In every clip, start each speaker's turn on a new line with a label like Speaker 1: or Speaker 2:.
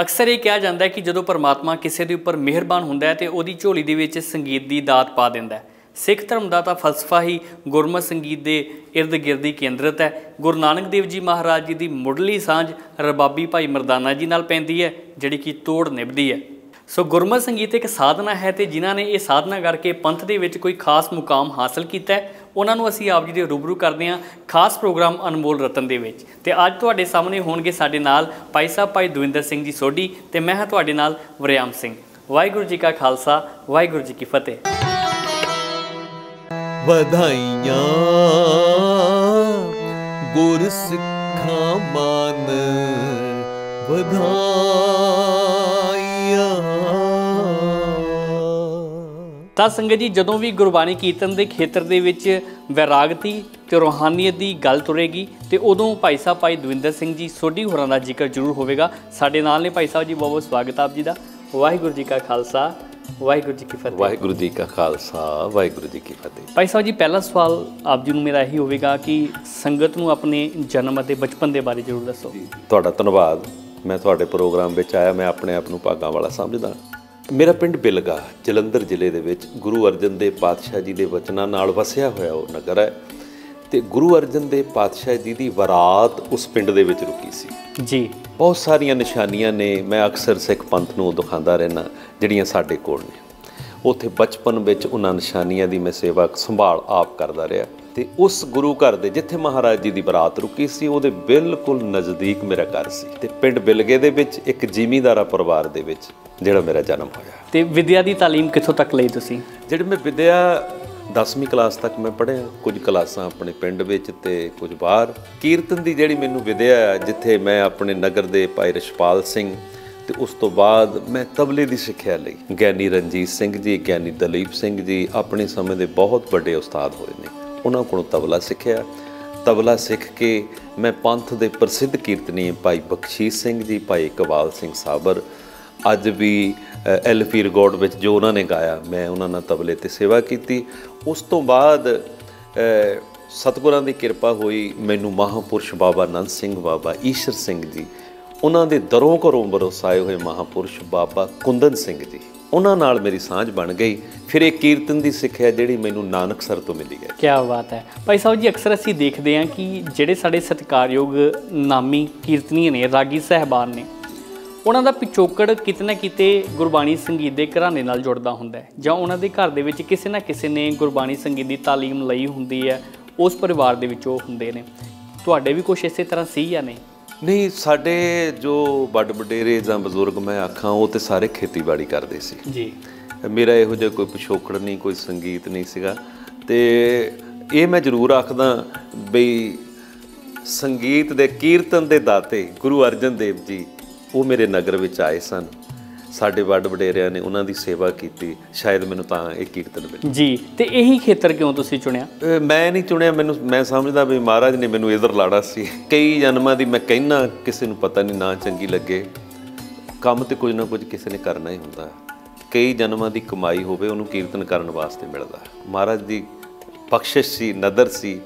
Speaker 1: ਅਕਸਰ ਇਹ ਕਿਹਾ ਜਾਂਦਾ ਹੈ ਕਿ ਜਦੋਂ ਪਰਮਾਤਮਾ ਕਿਸੇ ਦੇ ਉੱਪਰ ਮਿਹਰਬਾਨ ਹੁੰਦਾ ਹੈ ਤੇ ਉਹਦੀ ਝੋਲੀ ਦੇ ਵਿੱਚ ਸੰਗੀਤ ਦੀ ਦਾਤ ਪਾ ਦਿੰਦਾ ਹੈ। ਸਿੱਖ ਧਰਮ ਦਾ ਤਾਂ ਫਲਸਫਾ ਹੀ ਗੁਰਮਤ ਸੰਗੀਤ ਦੇ ird-gird ਹੀ ਕੇਂਦਰਿਤ ਹੈ। ਗੁਰੂ ਨਾਨਕ ਦੇਵ ਜੀ ਮਹਾਰਾਜ ਜੀ ਦੀ ਮੁੱਢਲੀ ਸਾਂਝ ਰਬਾਬੀ ਭਾਈ ਮਰਦਾਨਾ ਜੀ ਨਾਲ ਪੈਂਦੀ ਹੈ, ਜਿਹੜੀ ਕਿ ਤੋੜ ਨਿਭਦੀ ਹੈ। ਸੋ ਗੁਰਮਤਿ ਸੰਗੀਤ ਇੱਕ ਸਾਧਨਾ ਹੈ ਤੇ ਜਿਨ੍ਹਾਂ ਨੇ ਇਹ ਸਾਧਨਾ ਕਰਕੇ ਪੰਥ ਦੇ ਵਿੱਚ ਕੋਈ ਖਾਸ ਮੁਕਾਮ ਹਾਸਲ ਕੀਤਾ ਉਹਨਾਂ ਨੂੰ ਅਸੀਂ ਆਪ ਜੀ ਦੇ ਰੂਬਰੂ ਕਰਦੇ ਹਾਂ ਖਾਸ ਪ੍ਰੋਗਰਾਮ ਅਨਮੋਲ ਰਤਨ ਦੇ ਵਿੱਚ। ਤੇ ਅੱਜ ਤੁਹਾਡੇ ਸਾਹਮਣੇ ਹੋਣਗੇ ਸਾਡੇ ਨਾਲ ਭਾਈ ਸਾਹਿਬ, ਭਾਈ ਦਵਿੰਦਰ ਸਿੰਘ ਜੀ ਸੋਢੀ ਤੇ ਮੈਂ ਹਾਂ ਤੁਹਾਡੇ ਨਾਲ ਵਰਿਆਮ ਸਿੰਘ। ਵਾਹਿਗੁਰੂ ਜੀ ਕਾ ਖਾਲਸਾ, ਵਾਹਿਗੁਰੂ ਜੀ ਕੀ ਫਤਿਹ।
Speaker 2: ਵਧਾਈਆਂ ਗੁਰ ਸਿੱਖਾਂ ਮਨ ਵਧਾਈਆਂ
Speaker 1: ਤਾਂ ਸੰਗਤ ਜੀ ਜਦੋਂ ਵੀ ਗੁਰਬਾਣੀ ਕੀਰਤਨ ਦੇ ਖੇਤਰ ਦੇ ਵਿੱਚ ਵੈਰਾਗਤੀ ਤੇ ਰੋਹਾਨੀਅਤ ਦੀ ਗੱਲ ਤੁਰੇਗੀ ਤੇ ਉਦੋਂ ਭਾਈ ਸਾਹਿਬ ਭਾਈ ਦਵਿੰਦਰ ਸਿੰਘ ਜੀ ਸੋਢੀ ਹੋਰਾਂ ਦਾ ਜ਼ਿਕਰ ਜ਼ਰੂਰ ਹੋਵੇਗਾ। ਸਾਡੇ ਨਾਲ ਨੇ ਭਾਈ ਸਾਹਿਬ ਜੀ ਬਹੁਤ ਬਹੁਤ ਸਵਾਗਤ ਆਪ ਜੀ ਦਾ। ਵਾਹਿਗੁਰੂ ਜੀ ਕਾ ਖਾਲਸਾ ਵਾਹਿਗੁਰੂ ਜੀ ਕੀ ਫਤਿਹ।
Speaker 2: ਵਾਹਿਗੁਰੂ ਜੀ ਕਾ ਖਾਲਸਾ ਵਾਹਿਗੁਰੂ ਜੀ ਕੀ ਫਤਿਹ।
Speaker 1: ਭਾਈ ਸਾਹਿਬ ਜੀ ਪਹਿਲਾ ਸਵਾਲ ਆਪ ਜੀ ਨੂੰ ਮੇਰਾ ਇਹੀ ਹੋਵੇਗਾ ਕਿ ਸੰਗਤ ਨੂੰ ਆਪਣੇ ਜਨਮ ਅਤੇ ਬਚਪਨ ਦੇ ਬਾਰੇ ਜ਼ਰੂਰ ਦੱਸੋ।
Speaker 2: ਤੁਹਾਡਾ ਧੰਨਵਾਦ। ਮੈਂ ਤੁਹਾਡੇ ਪ੍ਰੋਗਰਾਮ ਵਿੱਚ ਆਇਆ ਮੈਂ ਆਪਣੇ ਆਪ ਨੂੰ ਭਾਗਾਂ ਵਾਲਾ ਸਮਝਦਾ। ਮੇਰਾ ਪਿੰਡ ਬਿਲਗਾ ਜਲੰਧਰ ਜ਼ਿਲ੍ਹੇ ਦੇ ਵਿੱਚ ਗੁਰੂ ਅਰਜਨ ਦੇਵ ਪਾਤਸ਼ਾਹ ਜੀ ਦੇ ਵਚਨਾਂ ਨਾਲ ਵਸਿਆ ਹੋਇਆ ਉਹ ਨਗਰ ਹੈ ਤੇ ਗੁਰੂ ਅਰਜਨ ਦੇਵ ਪਾਤਸ਼ਾਹ ਜੀ ਦੀ ਵਰਾਤ ਉਸ ਪਿੰਡ ਦੇ ਵਿੱਚ ਰੁਕੀ ਸੀ।
Speaker 1: ਜੀ।
Speaker 2: ਬਹੁਤ ਸਾਰੀਆਂ ਨਿਸ਼ਾਨੀਆਂ ਨੇ ਮੈਂ ਅਕਸਰ ਸਿੱਖ ਪੰਥ ਨੂੰ ਦਿਖਾਉਂਦਾ ਰਹਿਣਾ ਜਿਹੜੀਆਂ ਸਾਡੇ ਕੋਲ ਨੇ। ਉੱਥੇ ਬਚਪਨ ਵਿੱਚ ਉਹਨਾਂ ਨਿਸ਼ਾਨੀਆਂ ਦੀ ਮੈਂ ਸੇਵਾ ਸੰਭਾਲ ਆਪ ਕਰਦਾ ਰਿਹਾ। ਤੇ ਉਸ ਗੁਰੂ ਘਰ ਦੇ ਜਿੱਥੇ ਮਹਾਰਾਜ ਜੀ ਦੀ ਬਰਾਤ ਰੁਕੀ ਸੀ ਉਹਦੇ ਬਿਲਕੁਲ ਨਜ਼ਦੀਕ ਮੇਰਾ ਘਰ ਸੀ। ਤੇ ਪਿੰਡ ਬਿਲਗੇ ਦੇ ਵਿੱਚ ਇੱਕ ਜ਼ਿਮੀਂਦਾਰਾ ਪਰਿਵਾਰ ਦੇ ਵਿੱਚ ਜਿਹੜਾ ਮੇਰਾ ਜਨਮ ਹੋਇਆ।
Speaker 1: ਤੇ ਵਿਦਿਆ ਦੀ ਤਾਲੀਮ ਕਿੱਥੋਂ ਤੱਕ ਲਈ ਤੁਸੀਂ?
Speaker 2: ਜਿਹੜੀ ਮੈਂ ਵਿਦਿਆ 10ਵੀਂ ਕਲਾਸ ਤੱਕ ਮੈਂ ਪੜ੍ਹਿਆ ਕੁਝ ਕਲਾਸਾਂ ਆਪਣੇ ਪਿੰਡ ਵਿੱਚ ਤੇ ਕੁਝ ਬਾਹਰ। ਕੀਰਤਨ ਦੀ ਜਿਹੜੀ ਮੈਨੂੰ ਵਿਦਿਆ ਜਿੱਥੇ ਮੈਂ ਆਪਣੇ ਨਗਰ ਦੇ ਭਾਈ ਰਸ਼ਪਾਲ ਸਿੰਘ ਤੇ ਉਸ ਤੋਂ ਬਾਅਦ ਮੈਂ ਤਬਲੇ ਦੀ ਸਿੱਖਿਆ ਲਈ। ਗਿਆਨੀ ਰਣਜੀਤ ਸਿੰਘ ਜੀ ਗਿਆਨੀ ਦਲੀਪ ਸਿੰਘ ਜੀ ਆਪਣੇ ਸਮੇਂ ਦੇ ਬਹੁਤ ਵੱਡੇ ਉਸਤਾਦ ਹੋਏ ਨੇ। ਉਹਨਾਂ ਕੋਲੋਂ ਤਬਲਾ ਸਿੱਖਿਆ। ਤਬਲਾ ਸਿੱਖ ਕੇ ਮੈਂ ਪੰਥ ਦੇ ਪ੍ਰਸਿੱਧ ਕੀਰਤਨੀ ਭਾਈ ਬਖਸ਼ੀਸ਼ ਸਿੰਘ ਜੀ ਭਾਈ ਇਕਬਾਲ ਸਿੰਘ ਸਾਬਰ ਅੱਜ ਵੀ ਐਲਫੀ ਰਿਕਾਰਡ ਵਿੱਚ ਜੋ ਉਹਨਾਂ ਨੇ ਗਾਇਆ ਮੈਂ ਉਹਨਾਂ ਨਾਲ ਤਬਲੇ ਤੇ ਸੇਵਾ ਕੀਤੀ। ਉਸ ਤੋਂ ਬਾਅਦ ਅ, ਸਤਿਗੁਰਾਂ ਦੀ ਕਿਰਪਾ ਹੋਈ ਮੈਨੂੰ ਮਹਾਪੁਰਸ਼ ਬਾਬਾ ਨੰਦ ਸਿੰਘ ਬਾਬਾ ਈਸ਼ਰ ਸਿੰਘ ਜੀ ਉਹਨਾਂ ਦੇ ਦਰੋਂ ਘਰੋਂ ਬਰਸਾਏ ਹੋਏ ਮਹਾਪੁਰਸ਼ ਬਾਬਾ ਕੁੰਦਨ ਸਿੰਘ ਜੀ। ਉਹਨਾਂ ਨਾਲ ਮੇਰੀ ਸਾਂਝ ਬਣ ਗਈ। ਫਿਰ ਇਹ ਕੀਰਤਨ ਦੀ ਸਿੱਖਿਆ ਜਿਹੜੀ ਮੈਨੂੰ ਨਾਨਕਸਰ ਤੋਂ ਮਿਲੀ ਹੈ।
Speaker 1: ਕੀ ਬਾਤ ਹੈ। ਭਾਈ ਸਾਹਿਬ ਜੀ, ਅਕਸਰ ਅਸੀਂ ਦੇਖਦੇ ਹਾਂ ਕਿ ਜਿਹੜੇ ਸਾਡੇ ਸਤਿਕਾਰਯੋਗ ਨਾਮੀ ਕੀਰਤਨੀਏ ਨੇ, ਰਾਗੀ ਸਹਿਬਾਨ ਨੇ, ਉਹਨਾਂ ਦਾ ਪਿਛੋਕੜ ਕਿਤੇ ਨਾ ਕਿਤੇ ਗੁਰਬਾਣੀ ਸੰਗੀਤ ਦੇ ਘਰਾਣੇ ਨਾਲ ਜੁੜਦਾ ਹੁੰਦਾ ਹੈ। ਜਾਂ ਉਹਨਾਂ ਦੇ ਘਰ ਦੇ ਵਿੱਚ ਕਿਸੇ ਨਾ ਕਿਸੇ ਨੇ ਗੁਰਬਾਣੀ ਸੰਗੀਤ ਦੀ ਤਾਲੀਮ ਲਈ ਹੁੰਦੀ ਹੈ, ਉਸ ਪਰਿਵਾਰ ਦੇ ਵਿੱਚ ਉਹ ਹੁੰਦੇ ਨੇ। ਤੁਹਾਡੇ ਵੀ ਕੁਝ ਇਸੇ ਤਰ੍ਹਾਂ ਸੀ ਜਾਂ ਨਹੀਂ?
Speaker 2: ਨਹੀਂ ਸਾਡੇ ਜੋ ਵੱਡ ਵਡੇਰੇ ਜਾਂ ਬਜ਼ੁਰਗ ਮੈਂ ਆਖਾਂ ਉਹ ਤੇ ਸਾਰੇ ਖੇਤੀਬਾੜੀ ਕਰਦੇ ਸੀ।
Speaker 1: ਜੀ।
Speaker 2: ਮੇਰਾ ਇਹੋ ਜਿਹਾ ਕੋਈ ਪਿਛੋਕੜ ਨਹੀਂ ਕੋਈ ਸੰਗੀਤ ਨਹੀਂ ਸੀਗਾ। ਤੇ ਇਹ ਮੈਂ ਜ਼ਰੂਰ ਆਖਦਾ ਬਈ ਸੰਗੀਤ ਦੇ ਕੀਰਤਨ ਦੇ ਦਾਤੇ ਗੁਰੂ ਅਰਜਨ ਦੇਵ ਜੀ ਉਹ ਮੇਰੇ ਨਗਰ ਵਿੱਚ ਆਏ ਸਨ। ਸਾਡੇ ਵੱਡ ਵਡੇਰਿਆਂ ਨੇ ਉਹਨਾਂ ਦੀ ਸੇਵਾ ਕੀਤੀ ਸ਼ਾਇਦ ਮੈਨੂੰ ਤਾਂ ਇਹ ਕੀਰਤਨ ਮਿਲਿਆ
Speaker 1: ਜੀ ਤੇ ਇਹੀ ਖੇਤਰ ਕਿਉਂ ਤੁਸੀਂ ਚੁਣਿਆ?
Speaker 2: ਮੈਂ ਨਹੀਂ ਚੁਣਿਆ ਮੈਨੂੰ ਮੈਂ ਸਮਝਦਾ ਵੀ ਮਹਾਰਾਜ ਨੇ ਮੈਨੂੰ ਇਧਰ ਲਾੜਾ ਸੀ। ਕਈ ਜਨਮਾਂ ਦੀ ਮੈਂ ਕਹਿਣਾ ਕਿਸੇ ਨੂੰ ਪਤਾ ਨਹੀਂ ਨਾ ਚੰਗੀ ਲੱਗੇ। ਕੰਮ ਤੇ ਕੁਝ ਨਾ ਕੁਝ ਕਿਸੇ ਨੇ ਕਰਨਾ ਹੀ ਹੁੰਦਾ। ਕਈ ਜਨਮਾਂ ਦੀ ਕਮਾਈ ਹੋਵੇ ਉਹਨੂੰ ਕੀਰਤਨ ਕਰਨ ਵਾਸਤੇ ਮਿਲਦਾ। ਮਹਾਰਾਜ ਦੀ ਬਖਸ਼ਿਸ਼ ਸੀ ਨਦਰ ਸੀ।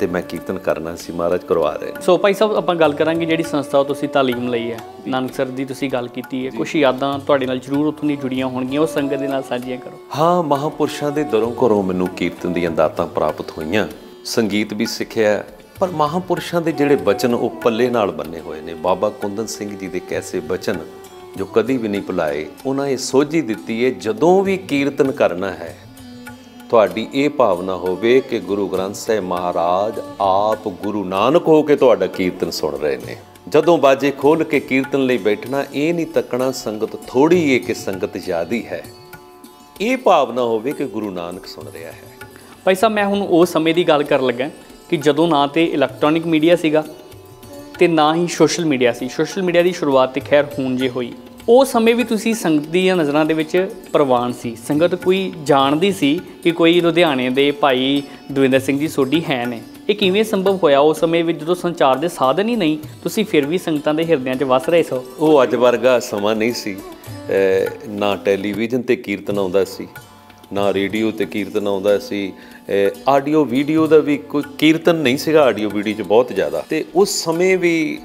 Speaker 2: ਤੇ ਮੈਂ ਕੀਰਤਨ ਕਰਨਾ ਸੀ ਮਹਾਰਾਜ ਕਰਵਾ ਰਹੇ ਨੇ
Speaker 1: ਸੋ ਭਾਈ ਸਾਹਿਬ ਆਪਾਂ ਗੱਲ ਕਰਾਂਗੇ ਜਿਹੜੀ ਸੰਸਥਾ ਤੁਸੀਂ ਤਾਲੀਮ ਲਈ ਹੈ। ਨਾਨਕਸਰ ਦੀ ਤੁਸੀਂ ਗੱਲ ਕੀਤੀ ਹੈ। ਕੁਝ ਯਾਦਾਂ ਤੁਹਾਡੇ ਨਾਲ ਜ਼ਰੂਰ ਉੱਥੋਂ ਦੀ ਜੁੜੀਆਂ ਹੋਣਗੀਆਂ ਉਹ ਸੰਗਤ ਦੇ ਨਾਲ ਸਾਂਝੀਆਂ ਕਰੋ।
Speaker 2: ਹਾਂ ਮਹਾਪੁਰਸ਼ਾਂ ਦੇ ਦਰੋਂ ਘਰੋਂ ਮੈਨੂੰ ਕੀਰਤਨ ਦੀਆਂ ਦਾਤਾਂ ਪ੍ਰਾਪਤ ਹੋਈਆਂ। ਸੰਗੀਤ ਵੀ ਸਿੱਖਿਆ ਪਰ ਮਹਾਪੁਰਸ਼ਾਂ ਦੇ ਜਿਹੜੇ ਬਚਨ ਉਹ ਪੱਲੇ ਨਾਲ ਬੰਨੇ ਹੋਏ ਨੇ। ਬਾਬਾ ਕੁੰਦਨ ਸਿੰਘ ਜੀ ਦੇ ਕੈਸੇ ਬਚਨ ਜੋ ਕਦੀ ਵੀ ਨਹੀਂ ਭੁਲਾਏ ਉਹਨਾਂ ਇਹ ਸੋਝੀ ਦਿੱਤੀ ਹੈ ਜਦੋਂ ਵੀ ਕੀਰਤਨ ਕਰਨਾ ਹੈ ਤੁਹਾਡੀ ਇਹ ਭਾਵਨਾ ਹੋਵੇ ਕਿ ਗੁਰੂ ਗ੍ਰੰਥ ਸਾਹਿਬ ਮਹਾਰਾਜ ਆਪ ਗੁਰੂ ਨਾਨਕ ਹੋ ਕੇ ਤੁਹਾਡਾ ਕੀਰਤਨ ਸੁਣ ਰਹੇ ਨੇ। ਜਦੋਂ ਬਾਜੇ ਖੋਲ ਕੇ ਕੀਰਤਨ ਲਈ ਬੈਠਣਾ, ਇਹ ਨਹੀਂ ਤੱਕਣਾ, ਸੰਗਤ ਥੋੜੀ ਏ ਕਿ ਸੰਗਤ ਜ਼ਿਆਦੀ ਹੈ। ਇਹ ਭਾਵਨਾ ਹੋਵੇ ਕਿ ਗੁਰੂ ਨਾਨਕ ਸੁਣ ਰਿਹਾ ਹੈ।
Speaker 1: ਭਾਈ ਸਾਹਿਬ, ਮੈਂ ਹੁਣ ਉਸ ਸਮੇਂ ਦੀ ਗੱਲ ਕਰਨ ਲੱਗਾ ਕਿ ਜਦੋਂ ਨਾ ਤੇ ਇਲੈਕਟ੍ਰੋਨਿਕ ਮੀਡੀਆ ਸੀਗਾ ਤੇ ਨਾ ਹੀ ਸੋਸ਼ਲ ਮੀਡੀਆ ਸੀ। ਸੋਸ਼ਲ ਮੀਡੀਆ ਦੀ ਸ਼ੁਰੂਆਤ ਤੇ ਖੈਰ ਹੁਣ ਜੇ ਹੋਈ। ਉਹ ਸਮੇਂ ਵੀ ਤੁਸੀਂ ਸੰਗਤ ਦੀਆਂ ਨਜ਼ਰਾਂ ਦੇ ਵਿੱਚ ਪ੍ਰਵਾਨ ਸੀ। ਸੰਗਤ ਕੋਈ ਜਾਣਦੀ ਸੀ ਕਿ ਕੋਈ ਲੁਧਿਆਣੇ ਦੇ ਭਾਈ ਦਵਿੰਦਰ ਸਿੰਘ ਜੀ ਸੋਢੀ ਹੈ ਨੇ। ਇਹ ਕਿਵੇਂ ਸੰਭਵ ਹੋਇਆ? ਉਸ ਸਮੇਂ ਵਿੱਚ ਜਦੋਂ ਸੰਚਾਰ ਦੇ ਸਾਧਨ ਹੀ ਨਹੀਂ, ਤੁਸੀਂ ਫਿਰ ਵੀ ਸੰਗਤਾਂ ਦੇ ਹਿਰਦਿਆਂ 'ਚ ਵਸ ਰਹੇ ਸੋ?
Speaker 2: ਉਹ ਅੱਜ ਵਰਗਾ ਸਮਾਂ ਨਹੀਂ ਸੀ। ਨਾ ਟੈਲੀਵਿਜ਼ਨ ਤੇ ਕੀਰਤਨ ਆਉਂਦਾ ਸੀ, ਨਾ ਰੇਡੀਓ ਤੇ ਕੀਰਤਨ ਆਉਂਦਾ ਸੀ। ਆਡੀਓ ਵੀਡੀਓ ਦਾ ਵੀ ਕੋਈ ਕੀਰਤਨ ਨਹੀਂ ਸੀਗਾ ਆਡੀਓ ਵੀਡੀਓ 'ਚ ਬਹੁਤ ਜ਼ਿਆਦਾ। ਤੇ ਉਸ ਸਮੇਂ ਵੀ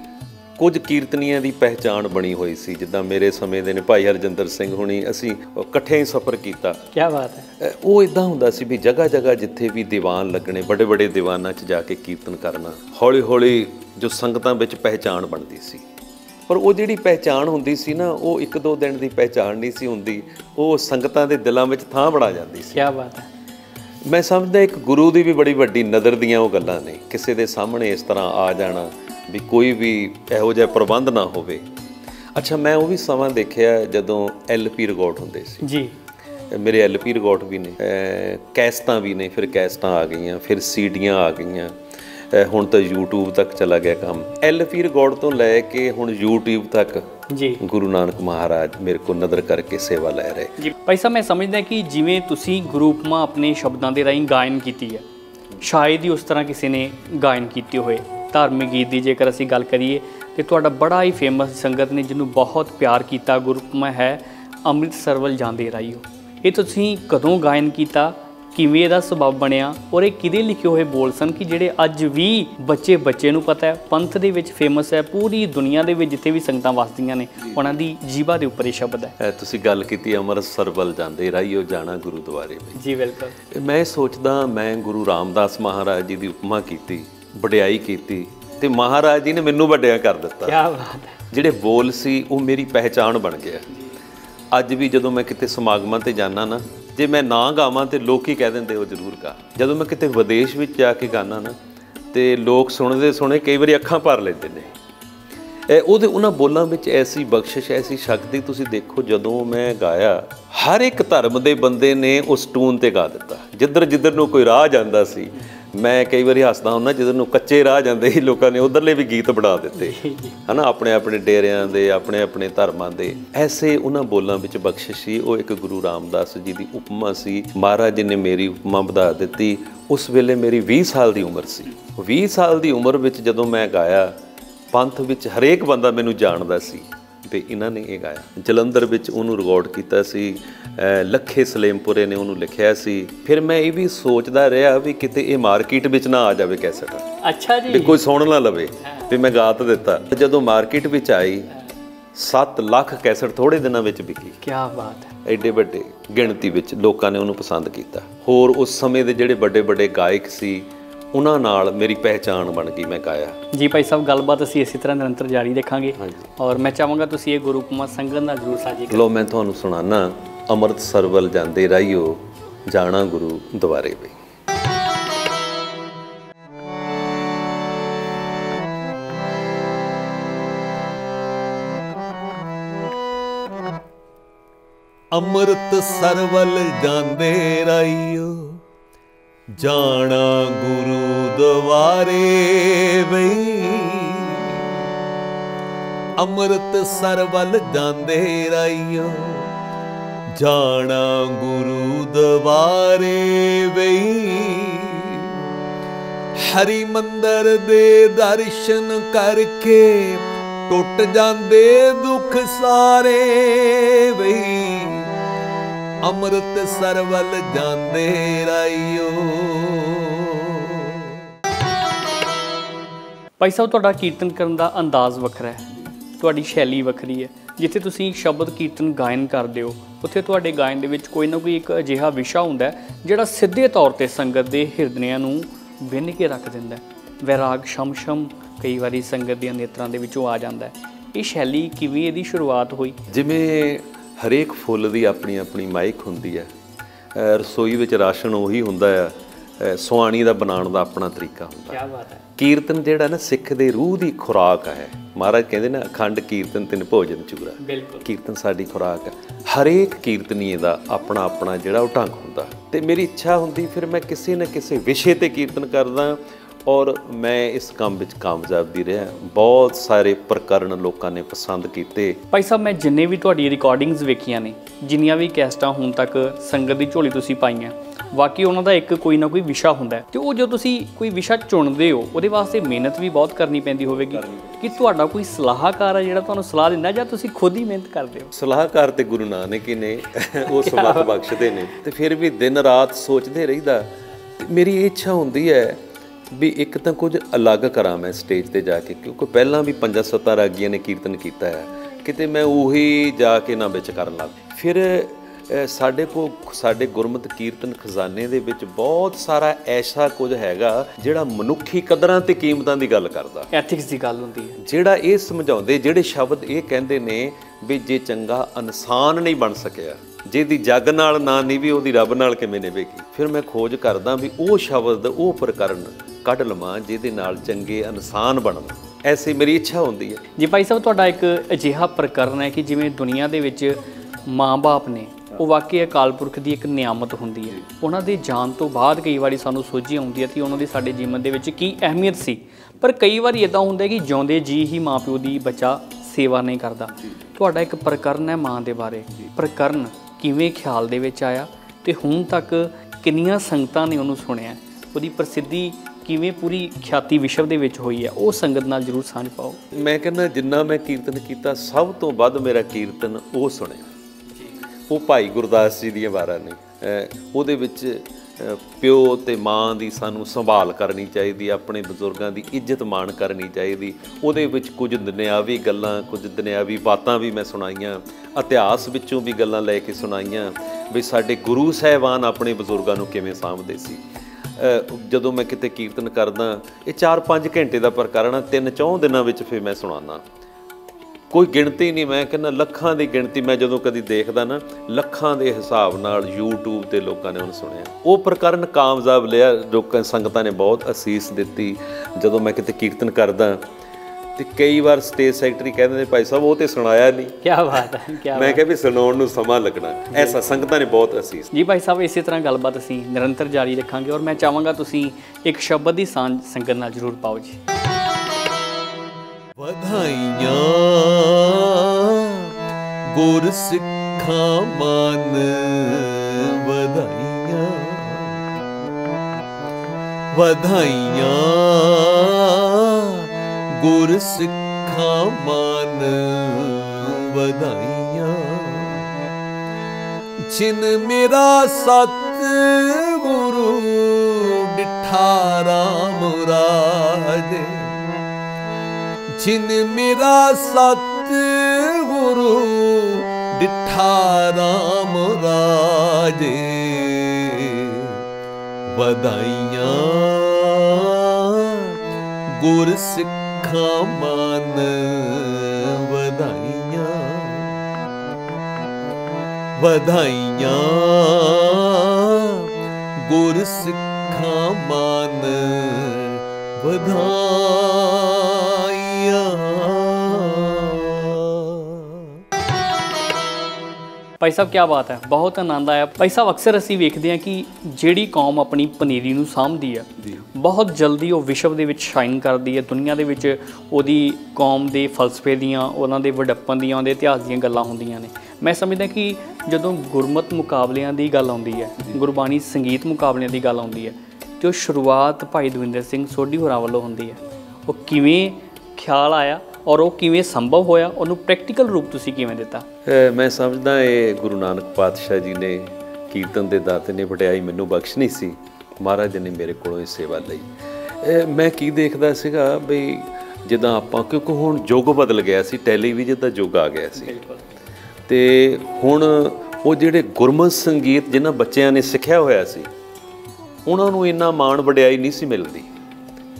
Speaker 2: ਕੁਝ ਕੀਰਤਨੀਆਂ ਦੀ ਪਹਿਚਾਣ ਬਣੀ ਹੋਈ ਸੀ ਜਿੱਦਾਂ ਮੇਰੇ ਸਮੇਂ ਦੇ ਨੇ ਭਾਈ ਹਰਜਿੰਦਰ ਸਿੰਘ ਹੁਣੀ ਅਸੀਂ ਇਕੱਠੇ ਹੀ ਸਫ਼ਰ ਕੀਤਾ।
Speaker 1: ਕੀ ਬਾਤ ਹੈ।
Speaker 2: ਉਹ ਇਦਾਂ ਹੁੰਦਾ ਸੀ ਵੀ ਜਗ੍ਹਾ ਜਗ੍ਹਾ ਜਿੱਥੇ ਵੀ ਦੀਵਾਨ ਲੱਗਣੇ ਵੱਡੇ ਵੱਡੇ ਦੀਵਾਨਾਂ 'ਚ ਜਾ ਕੇ ਕੀਰਤਨ ਕਰਨਾ ਹੌਲੀ ਹੌਲੀ ਜੋ ਸੰਗਤਾਂ ਵਿੱਚ ਪਹਿਚਾਣ ਬਣਦੀ ਸੀ। ਪਰ ਉਹ ਜਿਹੜੀ ਪਹਿਚਾਣ ਹੁੰਦੀ ਸੀ ਨਾ ਉਹ ਇੱਕ ਦੋ ਦਿਨ ਦੀ ਪਹਿਚਾਣ ਨਹੀਂ ਸੀ ਹੁੰਦੀ ਉਹ ਸੰਗਤਾਂ ਦੇ ਦਿਲਾਂ ਵਿੱਚ ਥਾਂ ਬਣਾ ਜਾਂਦੀ ਸੀ।
Speaker 1: ਕੀ ਬਾਤ ਹੈ।
Speaker 2: ਮੈਂ ਸਮਝਦਾ ਇੱਕ ਗੁਰੂ ਦੀ ਵੀ ਬੜੀ ਵੱਡੀ ਨਜ਼ਰ ਦੀਆਂ ਉਹ ਗੱਲਾਂ ਨੇ ਕਿਸੇ ਦੇ ਸਾਹਮਣੇ ਇਸ ਤਰ੍ਹਾਂ ਆ ਜਾਣਾ ਵੀ ਕੋਈ ਵੀ ਇਹੋ ਜਿਹਾ ਪ੍ਰਬੰਧ ਨਾ ਹੋਵੇ। ਅੱਛਾ ਮੈਂ ਉਹ ਵੀ ਸਮਾਂ ਦੇਖਿਆ ਜਦੋਂ ਐਲਪੀ ਰਿਕਾਰਡ ਹੁੰਦੇ ਸੀ।
Speaker 1: ਜੀ।
Speaker 2: ਮੇਰੇ ਐਲਪੀ ਰਿਕਾਰਡ ਵੀ ਨੇ ਕੈਸਟਾਂ ਵੀ ਨੇ ਫਿਰ ਕੈਸਟਾਂ ਆ ਗਈਆਂ ਫਿਰ ਸੀਡੀਆਂ ਆ ਗਈਆਂ। ਹੁਣ ਤਾਂ YouTube ਤੱਕ ਚਲਾ ਗਿਆ ਕੰਮ। ਐਲਪੀ ਰਿਕਾਰਡ ਤੋਂ ਲੈ ਕੇ ਹੁਣ YouTube ਤੱਕ
Speaker 1: ਜੀ।
Speaker 2: ਗੁਰੂ ਨਾਨਕ ਮਹਾਰਾਜ ਮੇਰੇ ਕੋਲ ਨਜ਼ਰ ਕਰਕੇ ਸੇਵਾ ਲੈ ਰਹੇ।
Speaker 1: ਜੀ ਭਾਈ ਸਾਹਿਬ ਮੈਂ ਸਮਝਦਾ ਕਿ ਜਿਵੇਂ ਤੁਸੀਂ ਗੁਰੂ ਉਪਮਾ ਆਪਣੇ ਸ਼ਬਦਾਂ ਦੇ ਰਾਹੀਂ ਗਾਇਨ ਕੀਤੀ ਹੈ ਸ਼ਾਇਦ ਹੀ ਉਸ ਤਰ੍ਹਾਂ ਕਿਸੇ ਨੇ ਗਾਇਨ ਕੀਤੀ ਹੋਏ। ਧਾਰਮਿਕ ਗੀਤ ਦੀ ਜੇਕਰ ਅਸੀਂ ਗੱਲ ਕਰੀਏ ਤੇ ਤੁਹਾਡਾ ਬੜਾ ਹੀ ਫੇਮਸ ਸੰਗਤ ਨੇ ਜਿਹਨੂੰ ਬਹੁਤ ਪਿਆਰ ਕੀਤਾ ਗੁਰੂ ਉਪਮਾ ਹੈ ਅੰਮ੍ਰਿਤਸਰ ਵੱਲ ਜਾਂਦੇ ਰਾਹੀਓ। ਇਹ ਤੁਸੀਂ ਕਦੋਂ ਗਾਇਨ ਕੀਤਾ? ਕਿਵੇਂ ਇਹਦਾ ਸਬਬ ਬਣਿਆ? ਔਰ ਇਹ ਕਿਹਦੇ ਲਿਖੇ ਹੋਏ ਬੋਲ ਸਨ ਕਿ ਜਿਹੜੇ ਅੱਜ ਵੀ ਬੱਚੇ ਬੱਚੇ ਨੂੰ ਪਤਾ ਹੈ ਪੰਥ ਦੇ ਵਿੱਚ ਫੇਮਸ ਹੈ ਪੂਰੀ ਦੁਨੀਆ ਦੇ ਵਿੱਚ ਜਿੱਥੇ ਵੀ ਸੰਗਤਾਂ ਵਸਦੀਆਂ ਨੇ ਉਹਨਾਂ ਦੀ ਜੀਵਾ ਦੇ ਉੱਪਰ ਇਹ ਸ਼ਬਦ ਹੈ।
Speaker 2: ਤੁਸੀਂ ਗੱਲ ਕੀਤੀ ਅੰਮ੍ਰਿਤਸਰ ਵੱਲ ਜਾਂਦੇ ਰਾਹੀਓ ਜਾਣਾ ਗੁਰਦੁਆਰੇ ਵਿੱਚ।
Speaker 1: ਜੀ ਬਿਲਕੁਲ।
Speaker 2: ਮੈਂ ਸੋਚਦਾ ਮੈਂ ਗੁਰੂ ਰਾਮਦਾਸ ਮਹਾਰਾਜ ਜੀ ਦੀ ਉਪਮਾ ਕੀਤੀ ਵਡਿਆਈ ਕੀਤੀ ਤੇ ਮਹਾਰਾਜ ਜੀ ਨੇ ਮੈਨੂੰ ਵੱਡਿਆ ਕਰ ਦਿੱਤਾ।
Speaker 1: ਕੀ ਬਾਤ ਹੈ।
Speaker 2: ਜਿਹੜੇ ਬੋਲ ਸੀ ਉਹ ਮੇਰੀ ਪਹਿਚਾਣ ਬਣ ਗਿਆ। ਅੱਜ ਵੀ ਜਦੋਂ ਮੈਂ ਕਿਤੇ ਸਮਾਗਮਾਂ ਤੇ ਜਾਣਾ ਨਾ ਜੇ ਮੈਂ ਨਾ ਗਾਵਾਂ ਤੇ ਲੋਕ ਹੀ ਕਹਿ ਦਿੰਦੇ ਉਹ ਜ਼ਰੂਰ ਗਾ। ਜਦੋਂ ਮੈਂ ਕਿਤੇ ਵਿਦੇਸ਼ ਵਿੱਚ ਜਾ ਕੇ ਗਾਣਾ ਨਾ ਤੇ ਲੋਕ ਸੁਣਦੇ ਸੁਣੇ ਕਈ ਵਾਰੀ ਅੱਖਾਂ ਭਰ ਲੈਂਦੇ ਨੇ। ਇਹ ਉਹਦੇ ਉਹਨਾਂ ਬੋਲਾਂ ਵਿੱਚ ਐਸੀ ਬਖਸ਼ਿਸ਼ ਐਸੀ ਸ਼ਕਤੀ ਤੁਸੀਂ ਦੇਖੋ ਜਦੋਂ ਮੈਂ ਗਾਇਆ ਹਰ ਇੱਕ ਧਰਮ ਦੇ ਬੰਦੇ ਨੇ ਉਸ ਟੂਨ ਤੇ ਗਾ ਦਿੱਤਾ। ਜਿੱਧਰ ਜਿੱਧਰ ਨੂੰ ਕੋਈ ਰਾਹ ਜਾਂਦਾ ਸੀ ਮੈਂ ਕਈ ਵਾਰੀ ਹੱਸਦਾ ਹੁੰਦਾ ਜਿੱਧਰ ਨੂੰ ਕੱਚੇ ਰਾਹ ਜਾਂਦੇ ਸੀ, ਲੋਕਾਂ ਨੇ ਉਧਰਲੇ ਵੀ ਗੀਤ ਬਣਾ ਦਿੱਤੇ। ਹਨਾ, ਆਪਣੇ ਆਪਣੇ ਡੇਰਿਆਂ ਦੇ, ਆਪਣੇ ਆਪਣੇ ਧਰਮਾਂ ਦੇ। ਐਸੇ ਉਹਨਾਂ ਬੋਲਾਂ ਵਿੱਚ ਬਖਸ਼ਿਸ਼ ਸੀ। ਉਹ ਇੱਕ ਗੁਰੂ ਰਾਮਦਾਸ ਜੀ ਦੀ ਉਪਮਾ ਸੀ। ਮਹਾਰਾਜ ਜੀ ਨੇ ਮੇਰੀ ਉਪਮਾ ਵਧਾ ਦਿੱਤੀ। ਉਸ ਵੇਲੇ ਮੇਰੀ 20 ਸਾਲ ਦੀ ਉਮਰ ਸੀ। 20 ਸਾਲ ਦੀ ਉਮਰ ਵਿੱਚ ਜਦੋਂ ਮੈਂ ਗਾਇਆ, ਪੰਥ ਵਿੱਚ ਹਰੇਕ ਬੰਦਾ ਮੈਨੂੰ ਜਾਣਦਾ ਸੀ। ਤੇ ਇਹਨਾਂ ਨੇ ਇਹ ਗਾਇਆ। ਜਲੰਧਰ ਵਿੱਚ ਉਹਨੂੰ ਰਿਕਾਰਡ ਕੀਤਾ ਸੀ ਲੱਖੇ ਸਲੇਮਪੁਰੇ ਨੇ ਉਹਨੂੰ ਲਿਖਿਆ ਸੀ। ਫਿਰ ਮੈਂ ਇਹ ਵੀ ਸੋਚਦਾ ਰਿਹਾ ਵੀ ਕਿਤੇ ਇਹ ਮਾਰਕੀਟ ਵਿੱਚ ਨਾ ਆ ਜਾਵੇ ਕੈਸਟ।
Speaker 1: ਅੱਛਾ
Speaker 2: ਵੀ
Speaker 1: ਜੀ
Speaker 2: ਕੋਈ ਸੁਣ ਨਾ ਲਵੇ ਵੀ ਮੈਂ ਗਾ ਤਾਂ ਦਿੱਤਾ। ਜਦੋਂ ਮਾਰਕੀਟ ਵਿੱਚ ਆਈ 7 ਲੱਖ ਕੈਸਟ ਥੋੜੇ ਦਿਨਾਂ ਵਿੱਚ ਵਿਕੀ।
Speaker 1: ਕੀ ਬਾਤ ਹੈ।
Speaker 2: ਐਡੇ ਵੱਡੇ ਗਿਣਤੀ ਵਿੱਚ ਲੋਕਾਂ ਨੇ ਉਹਨੂੰ ਪਸੰਦ ਕੀਤਾ। ਹੋਰ ਉਸ ਸਮੇਂ ਦੇ ਜਿਹੜੇ ਵੱਡੇ ਵੱਡੇ ਗਾਇਕ ਸੀ ਉਹਨਾਂ ਨਾਲ ਮੇਰੀ ਪਹਿਚਾਣ ਬਣ ਗਈ ਮੈਂ ਗਾਇਆ।
Speaker 1: ਜੀ ਭਾਈ ਸਾਹਿਬ ਗੱਲਬਾਤ ਅਸੀਂ ਇਸੇ ਤਰ੍ਹਾਂ ਨਿਰੰਤਰ ਜਾਰੀ ਰੱਖਾਂਗੇ। ਔਰ ਮੈਂ ਚਾਹਾਂਗਾ ਤੁਸੀਂ ਇਹ ਗੁਰੂ ਉਪਮਾ ਸੰਗਤ ਨਾਲ ਜ਼ਰੂਰ ਸਾਂਝੀ ਕਰੋ।
Speaker 2: ਲੋ ਮੈਂ ਤੁਹਾਨੂੰ ਸੁਣਾਣਾ ਅੰਮ੍ਰਿਤਸਰ ਵੱਲ ਜਾਂਦੇ ਰਾਹੀਓ ਜਾਣਾ ਗੁਰੂ ਦੁਆਰੇ ਵੇ। ਅੰਮ੍ਰਿਤ ਸਰਵਲ ਜਾਂਦੇ ਰਾਈਓ ਜਾਣਾ ਗੁਰੂ ਦੁਆਰੇ ਬਈ। ਅੰਮ੍ਰਿਤ ਸਰਵਲ ਜਾਂਦੇ ਰਾਈਓ, ਜਾਣਾ ਗੁਰੂ ਦੁਆਰੇ ਬਈ। ਹਰੀ ਮੰਦਰ ਦੇ ਦਰਸ਼ਨ ਕਰਕੇ ਟੁੱਟ ਜਾਂਦੇ ਦੁੱਖ ਸਾਰੇ ਬਈ। ਅੰਮ੍ਰਿਤ ਸਰਵਲ ਜਾਂਦੇ ਰਾਈਓ।
Speaker 1: ਭਾਈ ਸਾਹਿਬ ਤੁਹਾਡਾ ਕੀਰਤਨ ਕਰਨ ਦਾ ਅੰਦਾਜ਼ ਵੱਖਰਾ ਹੈ। ਤੁਹਾਡੀ ਸ਼ੈਲੀ ਵੱਖਰੀ ਹੈ। ਜਿੱਥੇ ਤੁਸੀਂ ਸ਼ਬਦ ਕੀਰਤਨ ਗਾਇਨ ਕਰਦੇ ਹੋ ਉੱਥੇ ਤੁਹਾਡੇ ਗਾਇਨ ਦੇ ਵਿੱਚ ਕੋਈ ਨਾ ਕੋਈ ਇੱਕ ਅਜਿਹਾ ਵਿਸ਼ਾ ਹੁੰਦਾ ਹੈ ਜਿਹੜਾ ਸਿੱਧੇ ਤੌਰ ਤੇ ਸੰਗਤ ਦੇ ਹਿਰਦਿਆਂ ਨੂੰ ਵਿੰਨ ਕੇ ਰੱਖ ਦਿੰਦਾ ਹੈ। ਵੈਰਾਗ ਸ਼ਮਸ਼ਮ ਕਈ ਵਾਰੀ ਸੰਗਤ ਦੀਆਂ ਨੇਤਰਾਂ ਦੇ ਵਿੱਚੋਂ ਆ ਜਾਂਦਾ ਹੈ। ਇਹ ਸ਼ੈਲੀ ਕਿਵੇਂ ਇਹਦੀ ਸ਼ੁਰੂਆਤ ਹੋਈ?
Speaker 2: ਜਿਵੇਂ ਹਰੇਕ ਫੁੱਲ ਦੀ ਆਪਣੀ ਆਪਣੀ ਮਾਇਕ ਹੁੰਦੀ ਹੈ। ਰਸੋਈ ਵਿੱਚ ਰਾਸ਼ਨ ਉਹੀ ਹੁੰਦਾ ਅਹ ਸੁਆਣੀ ਦਾ ਬਣਾਉਣ ਦਾ ਆਪਣਾ ਤਰੀਕਾ ਹੁੰਦਾ।
Speaker 1: ਕੀ ਬਾਤ ਹੈ।
Speaker 2: ਕੀਰਤਨ ਜਿਹੜਾ ਨਾ ਸਿੱਖ ਦੇ ਰੂਹ ਦੀ ਖੁਰਾਕ ਹੈ। ਮਹਾਰਾਜ ਕਹਿੰਦੇ ਨਾ ਅਖੰਡ ਕੀਰਤਨ ਤਿੰਨ ਭੋਜਨ ਚੂਰਾ।
Speaker 1: ਬਿਲਕੁਲ।
Speaker 2: ਕੀਰਤਨ ਸਾਡੀ ਖੁਰਾਕ ਹੈ। ਹਰੇਕ ਕੀਰਤਨੀਏ ਦਾ ਆਪਣਾ ਆਪਣਾ ਜਿਹੜਾ ਉਹ ਢੰਗ ਹੁੰਦਾ। ਤੇ ਮੇਰੀ ਇੱਛਾ ਹੁੰਦੀ ਫਿਰ ਮੈਂ ਕਿਸੇ ਨਾ ਕਿਸੇ ਵਿਸ਼ੇ ਤੇ ਕੀਰਤਨ ਕਰਦਾ। ਔਰ ਮੈਂ ਇਸ ਕੰਮ ਵਿੱਚ ਕਾਮਯਾਬ ਵੀ ਰਿਹਾ। ਬਹੁਤ ਸਾਰੇ ਪ੍ਰਕਰਨ ਲੋਕਾਂ ਨੇ ਪਸੰਦ ਕੀਤੇ।
Speaker 1: ਭਾਈ ਸਾਹਿਬ ਮੈਂ ਜਿੰਨੇ ਵੀ ਤੁਹਾਡੀ ਰਿਕਾਰਡਿੰਗਸ ਵੇਖੀਆਂ ਨੇ ਜਿੰਨੀਆਂ ਵੀ ਕੈਸਟਾਂ ਹੁਣ ਤੱਕ ਸੰਗਤ ਦੀ ਝੋਲੀ ਤੁਸੀਂ ਪਾਈਆਂ ਵਾਕਈ ਉਹਨਾਂ ਦਾ ਇੱਕ ਕੋਈ ਨਾ ਕੋਈ ਵਿਸ਼ਾ ਹੁੰਦਾ ਹੈ। ਤੇ ਉਹ ਜਦੋਂ ਤੁਸੀਂ ਕੋਈ ਵਿਸ਼ਾ ਚੁਣਦੇ ਹੋ ਉਹਦੇ ਵਾਸਤੇ ਮਿਹਨਤ ਵੀ ਬਹੁਤ ਕਰਨੀ ਪੈਂਦੀ ਹੋਵੇਗੀ। ਕਿ ਤੁਹਾਡਾ ਕੋਈ ਸਲਾਹਕਾਰ ਹੈ ਜਿਹੜਾ ਤੁਹਾਨੂੰ ਸਲਾਹ ਦਿੰਦਾ ਜਾਂ ਤੁਸੀਂ ਖੁਦ ਹੀ ਮਿਹਨਤ ਕਰਦੇ ਹੋ?
Speaker 2: ਸਲਾਹਕਾਰ ਤੇ ਗੁਰੂ ਨਾਨਕ ਹੀ ਨੇ ਉਹ ਸਮਤ ਬਖਸ਼ਦੇ ਨੇ। ਤੇ ਫਿਰ ਵੀ ਦਿਨ ਰਾਤ ਸੋਚਦੇ ਰਹੀਦਾ ਮੇਰੀ ਇੱਛਾ ਹੁੰਦੀ ਹੈ ਵੀ ਇੱਕ ਤਾਂ ਕੁਝ ਅਲੱਗ ਕਰਾਂ ਮੈਂ ਸਟੇਜ ਤੇ ਜਾ ਕੇ ਕਿਉਂਕਿ ਪਹਿਲਾਂ ਵੀ ਪੰਜਾਂ ਸੱਤਾਂ ਰਾਗੀਆਂ ਨੇ ਕੀਰਤਨ ਕੀਤਾ ਹੈ। ਕਿਤੇ ਮੈਂ ਉਹੀ ਜਾ ਕੇ ਨਾ ਵਿੱਚ ਕਰਨ ਲੱਗ ਫਿਰ ਸਾਡੇ ਕੋ ਸਾਡੇ ਗੁਰਮਤਿ ਕੀਰਤਨ ਖਜ਼ਾਨੇ ਦੇ ਵਿੱਚ ਬਹੁਤ ਸਾਰਾ ਐਸਾ ਕੁਝ ਹੈਗਾ ਜਿਹੜਾ ਮਨੁੱਖੀ ਕਦਰਾਂ ਤੇ ਕੀਮਤਾਂ ਦੀ ਗੱਲ ਕਰਦਾ।
Speaker 1: ਐਥਿਕਸ ਦੀ ਗੱਲ ਹੁੰਦੀ ਹੈ।
Speaker 2: ਜਿਹੜਾ ਇਹ ਸਮਝਾਉਂਦੇ ਜਿਹੜੇ ਸ਼ਬਦ ਇਹ ਕਹਿੰਦੇ ਨੇ ਵੀ ਜੇ ਚੰਗਾ ਇਨਸਾਨ ਨਹੀਂ ਬਣ ਸਕਿਆ ਜਿਹਦੀ ਜੱਗ ਨਾਲ ਨਾ ਨਿਭੀ ਉਹਦੀ ਰੱਬ ਨਾਲ ਕਿਵੇਂ ਨਿਭੇਗੀ ਫਿਰ ਮੈਂ ਖੋਜ ਕਰਦਾ ਵੀ ਉਹ ਸ਼ਬਦ ਉਹ ਪ੍ਰਕਰਨ ਕੱਢ ਲਵਾਂ ਜਿਹਦੇ ਨਾਲ ਚੰਗੇ ਇਨਸਾਨ ਬਣਨ। ਐਸੀ ਮੇਰੀ ਇੱਛਾ ਹੁੰਦੀ ਹੈ।
Speaker 1: ਜੀ ਭਾਈ ਸਾਹਿਬ ਤੁਹਾਡਾ ਇੱਕ ਅਜਿਹਾ ਪ੍ਰਕਰਨ ਹੈ ਕਿ ਜਿਵੇਂ ਦੁਨੀਆ ਦੇ ਵਿੱਚ ਮਾਂ-ਬਾਪ ਨੇ ਉਹ ਵਾਕਈ ਅਕਾਲ ਪੁਰਖ ਦੀ ਇੱਕ ਨਿਆਮਤ ਹੁੰਦੀ ਹੈ। ਉਹਨਾਂ ਦੇ ਜਾਣ ਤੋਂ ਬਾਅਦ ਕਈ ਵਾਰੀ ਸਾਨੂੰ ਸੋਝੀ ਆਉਂਦੀ ਹੈ ਕਿ ਉਹਨਾਂ ਦੀ ਸਾਡੇ ਜੀਵਨ ਦੇ ਵਿੱਚ ਕੀ ਅਹਿਮੀਅਤ ਸੀ। ਪਰ ਕਈ ਵਾਰੀ ਇਦਾਂ ਹੁੰਦਾ ਕਿ ਜਿਉਂਦੇ ਜੀ ਹੀ ਮਾਪਿਓ ਦੀ ਬੱਚਾ ਸੇਵਾ ਨਹੀਂ ਕਰਦਾ। ਤੁਹਾਡਾ ਇੱਕ ਪ੍ਰਕਰਨ ਹੈ ਮਾਂ ਦੇ ਬਾਰੇ। ਪ੍ਰਕਰਨ ਕਿਵੇਂ ਖਿਆਲ ਦੇ ਵਿੱਚ ਆਇਆ ਤੇ ਹੁਣ ਤੱਕ ਕਿੰਨੀਆਂ ਸੰਗਤਾਂ ਨੇ ਉਹਨੂੰ ਸੁਣਿਆ? ਉਹਦੀ ਪ੍ਰਸਿੱਧੀ ਕਿਵੇਂ ਪੂਰੀ ਖਿਆਤੀ ਵਿਸ਼ਵ ਦੇ ਵਿੱਚ ਹੋਈ ਹੈ, ਉਹ ਸੰਗਤ ਨਾਲ ਜਰੂਰ ਸਾਂਝ ਪਾਓ।
Speaker 2: ਮੈਂ ਕਹਿੰਦਾ ਜਿੰਨਾ ਮੈਂ ਕੀਰਤਨ ਕੀਤਾ, ਸਭ ਤੋਂ ਵੱਧ ਮੇਰਾ ਕੀਰਤਨ ਉਹ ਸੁਣਿਆ। ਉਹ ਭਾਈ ਗੁਰਦਾਸ ਜੀ ਦੀਆਂ ਵਾਰਾਂ ਨੇ। ਉਹਦੇ ਵਿੱਚ ਪਿਓ ਤੇ ਮਾਂ ਦੀ ਸਾਨੂੰ ਸੰਭਾਲ ਕਰਨੀ ਚਾਹੀਦੀ, ਆਪਣੇ ਬਜ਼ੁਰਗਾਂ ਦੀ ਇੱਜ਼ਤ ਮਾਣ ਕਰਨੀ ਚਾਹੀਦੀ। ਉਹਦੇ ਵਿੱਚ ਕੁਝ ਦੁਨਿਆਵੀ ਗੱਲਾਂ, ਕੁਝ ਦੁਨਿਆਵੀ ਬਾਤਾਂ ਵੀ ਮੈਂ ਸੁਣਾਈਆਂ, ਇਤਿਹਾਸ ਵਿੱਚੋਂ ਵੀ ਗੱਲਾਂ ਲੈ ਕੇ ਸੁਣਾਈਆਂ, ਵੀ ਸਾਡੇ ਗੁਰੂ ਸਾਹਿਬਾਨ ਆਪਣੇ ਬਜ਼ੁਰਗਾਂ ਨੂੰ ਕਿਵੇਂ ਸਾਂਭਦੇ ਸੀ। ਜਦੋਂ ਮੈਂ ਕਿਤੇ ਕੀਰਤਨ ਕਰਦਾ, ਇਹ 4-5 ਘੰਟੇ ਦਾ ਪ੍ਰਕਰਣ ਆ, ਤਿੰਨ ਚੌਂ ਦਿਨਾਂ ਵਿੱਚ ਫਿਰ ਮੈਂ ਸੁਣਾਉਂਦਾ। ਕੋਈ ਗਿਣਤੀ ਨਹੀਂ, ਮੈਂ ਕਹਿੰਦਾ ਲੱਖਾਂ ਦੀ ਗਿਣਤੀ ਮੈਂ ਜਦੋਂ ਕਦੀ ਦੇਖਦਾ ਨਾ, ਲੱਖਾਂ ਦੇ ਹਿਸਾਬ ਨਾਲ YouTube ਤੇ ਲੋਕਾਂ ਨੇ ਉਹਨੂੰ ਸੁਣਿਆ। ਉਹ ਪ੍ਰਕਰਨ ਕਾਮਯਾਬ ਲਿਆ, ਲੋਕਾਂ ਸੰਗਤਾਂ ਨੇ ਬਹੁਤ ਅਸੀਸ ਦਿੱਤੀ। ਜਦੋਂ ਮੈਂ ਕਿਤੇ ਕੀਰਤਨ ਕਰਦਾ ਤੇ ਕਈ ਵਾਰ ਸਟੇਜ ਸੈਕਟਰੀ ਕਹਿੰਦੇ ਨੇ ਭਾਈ ਸਾਹਿਬ ਉਹ ਤੇ ਸੁਣਾਇਆ ਨਹੀਂ।
Speaker 1: ਕੀ ਬਾਤ ਹੈ ਕੀ
Speaker 2: ਮੈਂ ਕਿਹਾ ਵੀ ਸੁਣਾਉਣ ਨੂੰ ਸਮਾਂ ਲੱਗਣਾ। ਐਸਾ ਸੰਗਤਾਂ ਨੇ ਬਹੁਤ ਅਸੀਸ
Speaker 1: ਜੀ ਭਾਈ ਸਾਹਿਬ ਇਸੇ ਤਰ੍ਹਾਂ ਗੱਲਬਾਤ ਅਸੀਂ ਨਿਰੰਤਰ ਜਾਰੀ ਰੱਖਾਂਗੇ ਔਰ ਮੈਂ ਚਾਹਾਂਗਾ ਤੁਸੀਂ ਇੱਕ ਸ਼ਬਦ ਦੀ ਸਾਂਝ ਸੰਗਤ ਨਾਲ ਜਰੂਰ ਪਾਓ ਜੀ।
Speaker 3: ਵਧਾਈਆਂ ਗੁਰ ਸਿੱਖਾਂ ਮਨ ਵਧਾਈਆਂ। ਵਧਾਈਆਂ ਗੁਰ ਸਿੱਖਾਂ ਮਾਨ ਵਧਾਈਆਂ। ਜਿਨ ਮੇਰਾ ਸਤ ਗੁਰੂ ਡਿਠਾ ਰਾਮ ਰਾਜ। ਜਿਨ ਮੇਰਾ ਸਤ ਗੁਰੂ ਡਿਠਾ ਰਾਮ ਰਾਜ। ਵਧਾਈਆਂ। ਗੁਰ ਸਿੱਖ ਮਨ ਵਧਾਈਆਂ ਵਧਾਈਆਂ ਗੁਰ ਸਿੱਖਾਂ ਮਨ ਵਧਾਈਆਂ
Speaker 1: ਭਾਈ ਸਾਹਿਬ ਕੀ ਬਾਤ ਹੈ। ਬਹੁਤ ਆਨੰਦ ਆਇਆ। ਭਾਈ ਸਾਹਿਬ ਅਕਸਰ ਅਸੀਂ ਵੇਖਦੇ ਹਾਂ ਕਿ ਜਿਹੜੀ ਕੌਮ ਆਪਣੀ ਪਨੀਰੀ ਨੂੰ ਸਾਂਭਦੀ ਹੈ ਬਹੁਤ ਜਲਦੀ ਉਹ ਵਿਸ਼ਵ ਦੇ ਵਿੱਚ ਸ਼ਾਈਨ ਕਰਦੀ ਹੈ। ਦੁਨੀਆ ਦੇ ਵਿੱਚ ਉਹਦੀ ਕੌਮ ਦੇ ਫਲਸਫੇ ਦੀਆਂ ਉਹਨਾਂ ਦੇ ਵਡੱਪਨ ਦੀਆਂ ਉਹਦੇ ਇਤਿਹਾਸ ਦੀਆਂ ਗੱਲਾਂ ਹੁੰਦੀਆਂ ਨੇ। ਮੈਂ ਸਮਝਦਾ ਕਿ ਜਦੋਂ ਗੁਰਮਤ ਮੁਕਾਬਲਿਆਂ ਦੀ ਗੱਲ ਆਉਂਦੀ ਹੈ। ਗੁਰਬਾਣੀ ਸੰਗੀਤ ਮੁਕਾਬਲਿਆਂ ਦੀ ਗੱਲ ਆਉਂਦੀ ਹੈ ਤੇ ਉਹ ਸ਼ੁਰੂਆਤ ਭਾਈ ਦਵਿੰਦਰ ਸਿੰਘ ਸੋਢੀ ਹੋਰਾਂ ਵੱਲੋਂ ਹੁੰਦੀ ਹੈ। ਉਹ ਕਿਵੇਂ ਖਿਆਲ ਆਇਆ ਔਰ ਉਹ ਕਿਵੇਂ ਸੰਭਵ ਹੋਇਆ ਉਹਨੂੰ ਪ੍ਰੈਕਟੀਕਲ ਰੂਪ ਤੁਸੀਂ ਕਿਵੇਂ ਦਿੱਤਾ?
Speaker 2: ਮੈਂ ਸਮਝਦਾ ਇਹ ਗੁਰੂ ਨਾਨਕ ਪਾਤਸ਼ਾਹ ਜੀ ਨੇ ਕੀਰਤਨ ਦੇ ਦਾਤੇ ਨੇ ਵਡਿਆਈ ਮੈਨੂੰ ਬਖਸ਼ਣੀ ਸੀ ਮਹਾਰਾਜ ਨੇ ਮੇਰੇ ਕੋਲੋਂ ਇਹ ਸੇਵਾ ਲਈ। ਮੈਂ ਕੀ ਦੇਖਦਾ ਸੀਗਾ ਬਈ ਜਿੱਦਾਂ ਆਪਾਂ ਕਿਉਂਕਿ ਹੁਣ ਯੁੱਗ ਬਦਲ ਗਿਆ ਸੀ ਟੈਲੀਵਿਜ਼ਨ ਦਾ ਯੁੱਗ ਆ ਗਿਆ ਸੀ। ਤੇ ਹੁਣ ਉਹ ਜਿਹੜੇ ਗੁਰਮਤਿ ਸੰਗੀਤ ਜਿਨ੍ਹਾਂ ਬੱਚਿਆਂ ਨੇ ਸਿੱਖਿਆ ਹੋਇਆ ਸੀ ਉਹਨਾਂ ਨੂੰ ਇੰਨਾ ਮਾਣ ਵਡਿਆਈ ਨਹੀਂ ਸੀ ਮਿਲਦੀ।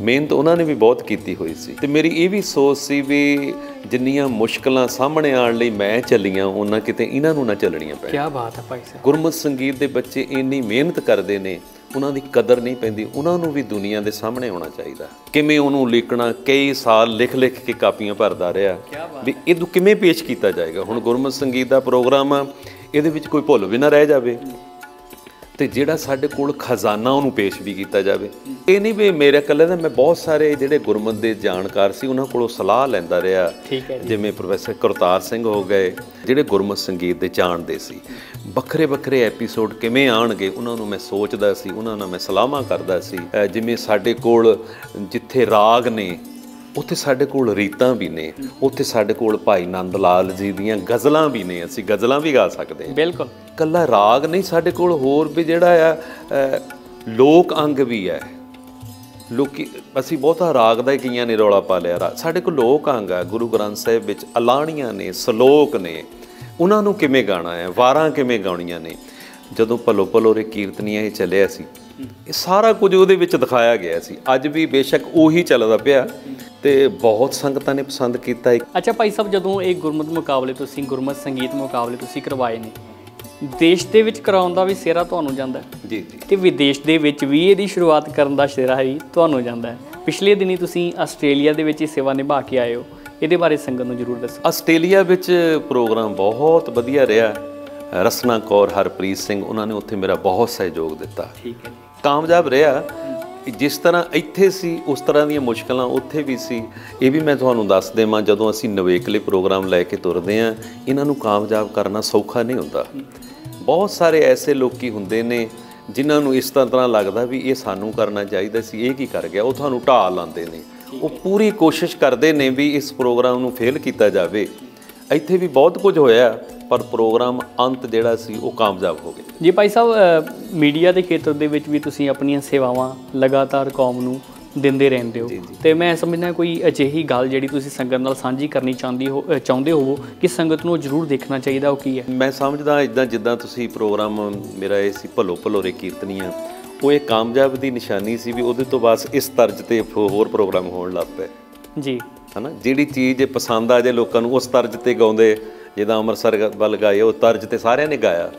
Speaker 2: ਮਿਹਨਤ ਉਹਨਾਂ ਨੇ ਵੀ ਬਹੁਤ ਕੀਤੀ ਹੋਈ ਸੀ। ਤੇ ਮੇਰੀ ਇਹ ਵੀ ਸੋਚ ਸੀ ਵੀ ਜਿੰਨੀਆਂ ਮੁਸ਼ਕਲਾਂ ਸਾਹਮਣੇ ਆਉਣ ਲਈ ਮੈਂ ਚੱਲੀਆਂ ਉਹਨਾਂ ਕਿਤੇ ਇਹਨਾਂ ਨੂੰ ਨਾ ਚੱਲਣੀਆਂ ਪੈਣ।
Speaker 1: ਕੀ ਬਾਤ ਹੈ ਭਾਈ ਸਾਹਿਬ।
Speaker 2: ਗੁਰਮਤਿ ਸੰਗੀਤ ਦੇ ਬੱਚੇ ਇੰਨੀ ਮਿਹਨਤ ਕਰਦੇ ਨੇ ਉਹਨਾਂ ਦੀ ਕਦਰ ਨਹੀਂ ਪੈਂਦੀ ਉਹਨਾਂ ਨੂੰ ਵੀ ਦੁਨੀਆ ਦੇ ਸਾਹਮਣੇ ਆਉਣਾ ਚਾਹੀਦਾ। ਕਿਵੇਂ ਉਹਨੂੰ ਲਿਖਣਾ ਕਈ ਸਾਲ ਲਿਖ ਲਿਖ ਕੇ ਕਾਪੀਆਂ ਭਰਦਾ ਰਿਹਾ ਵੀ ਇਹਨੂੰ ਕਿਵੇਂ ਪੇਸ਼ ਕੀਤਾ ਜਾਏਗਾ? ਹੁਣ ਗੁਰਮਤਿ ਸੰਗੀਤ ਦਾ ਪ੍ਰੋਗਰਾਮ ਆ ਇਹਦੇ ਵਿੱਚ ਕੋਈ ਭੁੱਲ ਵੀ ਨਾ ਰਹਿ ਜਾਵੇ। ਤੇ ਜਿਹੜਾ ਸਾਡੇ ਕੋਲ ਖਜ਼ਾਨਾ ਉਹਨੂੰ ਪੇਸ਼ ਵੀ ਕੀਤਾ ਜਾਵੇ। ਇਹ ਨਹੀਂ ਵੀ ਮੇਰੇ ਇਕੱਲੇ ਦਾ ਮੈਂ ਬਹੁਤ ਸਾਰੇ ਜਿਹੜੇ ਗੁਰਮਤਿ ਦੇ ਜਾਣਕਾਰ ਸੀ ਉਹਨਾਂ ਕੋਲੋਂ ਸਲਾਹ ਲੈਂਦਾ ਰਿਹਾ। ਜਿਵੇਂ ਪ੍ਰੋਫੈਸਰ ਕਰਤਾਰ ਸਿੰਘ ਹੋ ਗਏ ਜਿਹੜੇ ਗੁਰਮਤਿ ਸੰਗੀਤ ਦੇ ਜਾਣਦੇ ਸੀ। ਵੱਖਰੇ ਵੱਖਰੇ ਐਪੀਸੋਡ ਕਿਵੇਂ ਆਣਗੇ ਉਹਨਾਂ ਨੂੰ ਮੈਂ ਸੋਚਦਾ ਸੀ ਉਹਨਾਂ ਨਾਲ ਮੈਂ ਸਲਾਹਾਂ ਕਰਦਾ ਸੀ। ਜਿਵੇਂ ਸਾਡੇ ਕੋਲ ਜਿੱਥੇ ਰਾਗ ਨੇ ਉੱਥੇ ਸਾਡੇ ਕੋਲ ਰੀਤਾਂ ਵੀ ਨੇ ਉੱਥੇ ਸਾਡੇ ਕੋਲ ਭਾਈ ਨੰਦ ਲਾਲ ਜੀ ਦੀਆਂ ਗਜ਼ਲਾਂ ਵੀ ਨੇ ਅਸੀਂ ਗਜ਼ਲਾਂ ਵੀ ਗਾ ਸਕਦੇ ਹਾਂ।
Speaker 1: ਬਿਲਕੁਲ।
Speaker 2: ਕੱਲਾ ਰਾਗ ਨਹੀਂ, ਸਾਡੇ ਕੋਲ ਹੋਰ ਵੀ ਜਿਹੜਾ ਆ ਲੋਕ ਅੰਗ ਵੀ ਹੈ। ਲੋਕੀ, ਅਸੀਂ ਬਹੁਤਾ ਰਾਗ ਦਾ ਕਈਆਂ ਨੇ ਰੌਲਾ ਪਾ ਲਿਆ। ਰਾ- ਸਾਡੇ ਕੋਲ ਲੋਕ ਅੰਗ ਆ, ਗੁਰੂ ਗ੍ਰੰਥ ਸਾਹਿਬ ਵਿੱਚ ਅਲਾਣੀਆਂ ਨੇ, ਸ਼ਲੋਕ ਨੇ। ਉਹਨਾਂ ਨੂੰ ਕਿਵੇਂ ਗਾਣਾ ਹੈ? ਵਾਰਾਂ ਕਿਵੇਂ ਗਾਉਣੀਆਂ ਨੇ? ਜਦੋਂ ਭਲੋ ਭਲੋਰੇ ਕੀਰਤਨੀਆਂ ਇਹ ਚੱਲਿਆ ਸੀ, ਇਹ ਸਾਰਾ ਕੁਝ ਉਹਦੇ ਵਿੱਚ ਦਿਖਾਇਆ ਗਿਆ ਸੀ। ਅੱਜ ਵੀ ਬੇਸ਼ੱਕ ਉਹੀ ਚੱਲਦਾ ਪਿਆ ਤੇ ਬਹੁਤ ਸੰਗਤਾਂ ਨੇ ਪਸੰਦ ਕੀਤਾ
Speaker 1: ਅੱਛਾ ਭਾਈ ਸਾਹਿਬ, ਜਦੋਂ ਇਹ ਗੁਰਮਤ ਮੁਕਾਬਲੇ ਤੁਸੀਂ ਗੁਰਮਤ ਸੰਗੀਤ ਮੁਕਾਬਲੇ ਤੁਸੀਂ ਕਰਵਾਏ ਨੇ ਦੇਸ਼ ਦੇ ਵਿੱਚ ਕਰਾਉਣ ਦਾ ਵੀ ਸਿਹਰਾ ਤੁਹਾਨੂੰ ਜਾਂਦਾ ਹੈ।
Speaker 2: ਜੀ ਜੀ।
Speaker 1: ਤੇ ਵਿਦੇਸ਼ ਦੇ ਵਿੱਚ ਵੀ ਇਹਦੀ ਸ਼ੁਰੂਆਤ ਕਰਨ ਦਾ ਸਿਹਰਾ ਵੀ ਤੁਹਾਨੂੰ ਜਾਂਦਾ ਹੈ। ਪਿਛਲੇ ਦਿਨੀ ਤੁਸੀਂ ਆਸਟ੍ਰੇਲੀਆ ਦੇ ਵਿੱਚ ਇਹ ਸੇਵਾ ਨਿਭਾ ਕੇ ਆਏ ਹੋ। ਇਹਦੇ ਬਾਰੇ ਸੰਗਤ ਨੂੰ ਜ਼ਰੂਰ ਦੱਸੋ।
Speaker 2: ਆਸਟ੍ਰੇਲੀਆ ਵਿੱਚ ਪ੍ਰੋਗਰਾਮ ਬਹੁਤ ਵਧੀਆ ਰਿਹਾ। ਰਸਨਾ ਕੌਰ ਹਰਪ੍ਰੀਤ ਸਿੰਘ ਉਹਨਾਂ ਨੇ ਉੱਥੇ ਮੇਰਾ ਬਹੁਤ ਸਹਿਯੋਗ ਦਿੱਤਾ।
Speaker 1: ਠੀਕ ਹੈ
Speaker 2: ਕਾਮਯਾਬ ਰਿਹਾ। ਜਿਸ ਤਰ੍ਹਾਂ ਇੱਥੇ ਸੀ ਉਸ ਤਰ੍ਹਾਂ ਦੀਆਂ ਮੁਸ਼ਕਲਾਂ ਉੱਥੇ ਵੀ ਸੀ। ਇਹ ਵੀ ਮੈਂ ਤੁਹਾਨੂੰ ਦੱਸ ਦੇਵਾਂ ਜਦੋਂ ਅਸੀਂ ਨਵੇਕਲੇ ਪ੍ਰੋਗਰਾਮ ਲੈ ਕੇ ਤੁਰਦੇ ਆਂ ਇਹਨਾਂ ਨੂੰ ਕਾਮਯਾਬ ਕਰਨਾ ਸੌਖਾ ਨਹੀਂ ਹੁੰਦਾ। ਬਹੁਤ ਸਾਰੇ ਐਸੇ ਲੋਕੀ ਹੁੰਦੇ ਨੇ ਜਿਨ੍ਹਾਂ ਨੂੰ ਇਸ ਤਰ੍ਹਾਂ ਲੱਗਦਾ ਵੀ ਇਹ ਸਾਨੂੰ ਕਰਨਾ ਚਾਹੀਦਾ ਸੀ ਇਹ ਕੀ ਕਰ ਗਿਆ? ਉਹ ਤੁਹਾਨੂੰ ਢਾਹ ਲਾਉਂਦੇ ਨੇ। ਉਹ ਪੂਰੀ ਕੋਸ਼ਿਸ਼ ਕਰਦੇ ਨੇ ਵੀ ਇਸ ਪ੍ਰੋਗਰਾਮ ਨੂੰ ਫੇਲ ਕੀਤਾ ਜਾਵੇ। ਇੱਥੇ ਵੀ ਬਹੁਤ ਕੁਝ ਹੋਇਆ ਪਰ ਪ੍ਰੋਗਰਾਮ ਅੰਤ ਜਿਹੜਾ ਸੀ ਉਹ ਕਾਮਯਾਬ ਹੋ ਗਿਆ।
Speaker 1: ਜੀ ਭਾਈ ਸਾਹਿਬ ਮੀਡੀਆ ਦੇ ਖੇਤਰ ਦੇ ਵਿੱਚ ਵੀ ਤੁਸੀਂ ਆਪਣੀਆਂ ਸੇਵਾਵਾਂ ਲਗਾਤਾਰ ਕੌਮ ਨੂੰ ਦਿੰਦੇ ਰਹਿੰਦੇ ਹੋ। ਤੇ ਮੈਂ ਸਮਝਦਾ ਕੋਈ ਅਜਿਹੀ ਗੱਲ ਜਿਹੜੀ ਤੁਸੀਂ ਸੰਗਤ ਨਾਲ ਸਾਂਝੀ ਕਰਨੀ ਚਾਹੁੰਦੀ ਹੋ ਚਾਹੁੰਦੇ ਹੋਵੋ ਕਿ ਸੰਗਤ ਨੂੰ ਜ਼ਰੂਰ ਦੇਖਣਾ ਚਾਹੀਦਾ ਉਹ ਕੀ ਹੈ?
Speaker 2: ਮੈਂ ਸਮਝਦਾ ਇਦਾਂ ਜਿੱਦਾਂ ਤੁਸੀਂ ਪ੍ਰੋਗਰਾਮ ਮੇਰਾ ਇਹ ਸੀ ਭਲੋ ਭਲੋਰੇ ਕੀਰਤਨੀਆਂ। ਉਹ ਇਹ ਕਾਮਯਾਬ ਦੀ ਨਿਸ਼ਾਨੀ ਸੀ ਵੀ ਉਹਦੇ ਤੋਂ ਬਾਅਦ ਇਸ ਤਰਜ ਤੇ ਹੋਰ ਪ੍ਰੋਗਰਾਮ ਹੋਣ ਲੱਗ ਪਏ।
Speaker 1: ਜੀ।
Speaker 2: ਹਨਾ? ਜਿਹੜੀ ਚੀਜ਼ ਪਸੰਦ ਆ ਜੇ ਲੋਕਾਂ ਨੂੰ ਉਸ ਤਰਜ ਤੇ ਗਾਉਂਦੇ। ਜਿੱਦਾਂ ਅੰਮ੍ਰਿਤਸਰ ਵੱਲ ਗਾਏ ਉਹ ਤਰਜ ਤੇ ਸਾਰਿਆਂ ਨੇ ਗਾਇਆ।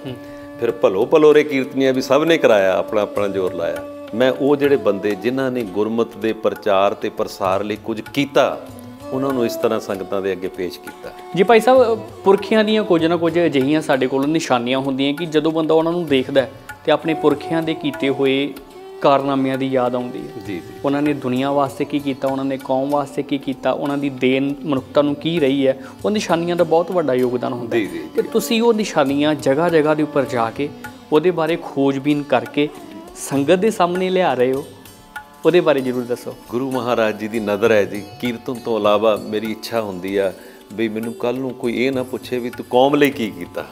Speaker 2: ਫਿਰ ਭਲੋ ਭਲੋਰੇ ਕੀਰਤਨੀਆਂ ਵੀ ਸਭ ਨੇ ਕਰਾਇਆ ਆਪਣਾ ਆਪਣਾ ਜ਼ੋਰ ਲਾਇਆ। ਮੈਂ ਉਹ ਜਿਹੜੇ ਬੰਦੇ ਜਿਨ੍ਹਾਂ ਨੇ ਗੁਰਮਤ ਦੇ ਪ੍ਰਚਾਰ ਤੇ ਪ੍ਰਸਾਰ ਲਈ ਕੁਝ ਕੀਤਾ ਉਹਨਾਂ ਨੂੰ ਇਸ ਤਰ੍ਹਾਂ ਸੰਗਤਾਂ ਦੇ ਅੱਗੇ ਪੇਸ਼ ਕੀਤਾ।
Speaker 1: ਜੀ ਭਾਈ ਸਾਹਿਬ ਪੁਰਖਿਆਂ ਦੀਆਂ ਕੁਝ ਨਾ ਕੁਝ ਅਜਿਹੀਆਂ ਸਾਡੇ ਕੋਲ ਨਿਸ਼ਾਨੀਆਂ ਹੁੰਦੀਆਂ ਕਿ ਜਦੋਂ ਬੰਦਾ ਉਹਨਾਂ ਨੂੰ ਦੇਖਦਾ ਤੇ ਆਪਣੇ ਪੁਰਖਿਆਂ ਦੇ ਕੀਤੇ ਹੋਏ ਕਾਰਨਾਮਿਆਂ ਦੀ ਯਾਦ ਆਉਂਦੀ ਹੈ।
Speaker 2: ਜੀ ਜੀ।
Speaker 1: ਉਹਨਾਂ ਨੇ ਦੁਨੀਆ ਵਾਸਤੇ ਕੀ ਕੀਤਾ ਉਹਨਾਂ ਨੇ ਕੌਮ ਵਾਸਤੇ ਕੀ ਕੀਤਾ ਉਹਨਾਂ ਦੀ ਦੇਣ ਮਨੁੱਖਤਾ ਨੂੰ ਕੀ ਰਹੀ ਹੈ ਉਹ ਨਿਸ਼ਾਨੀਆਂ ਦਾ ਬਹੁਤ ਵੱਡਾ ਯੋਗਦਾਨ ਹੁੰਦਾ ਹੈ। ਤੇ ਤੁਸੀਂ ਉਹ ਨਿਸ਼ਾਨੀਆਂ ਜਗ੍ਹਾ ਜਗ੍ਹਾ ਦੇ ਉੱਪਰ ਜਾ ਕੇ ਉਹਦੇ ਬਾਰੇ ਖੋਜਬੀਨ ਕਰਕੇ ਸੰਗਤ ਦੇ ਸਾਹਮਣੇ ਲਿਆ ਰਹੇ ਹੋ, ਉਹਦੇ ਬਾਰੇ ਜ਼ਰੂਰ ਦੱਸੋ।
Speaker 2: ਗੁਰੂ ਮਹਾਰਾਜ ਜੀ ਦੀ ਨਜ਼ਰ ਹੈ ਜੀ, ਕੀਰਤਨ ਤੋਂ ਇਲਾਵਾ ਮੇਰੀ ਇੱਛਾ ਹੁੰਦੀ ਆ ਵੀ ਮੈਨੂੰ ਕੱਲ ਨੂੰ ਕੋਈ ਇਹ ਨਾ ਪੁੱਛੇ ਵੀ ਤੂੰ ਕੌਮ ਲਈ ਕੀ ਕੀਤਾ।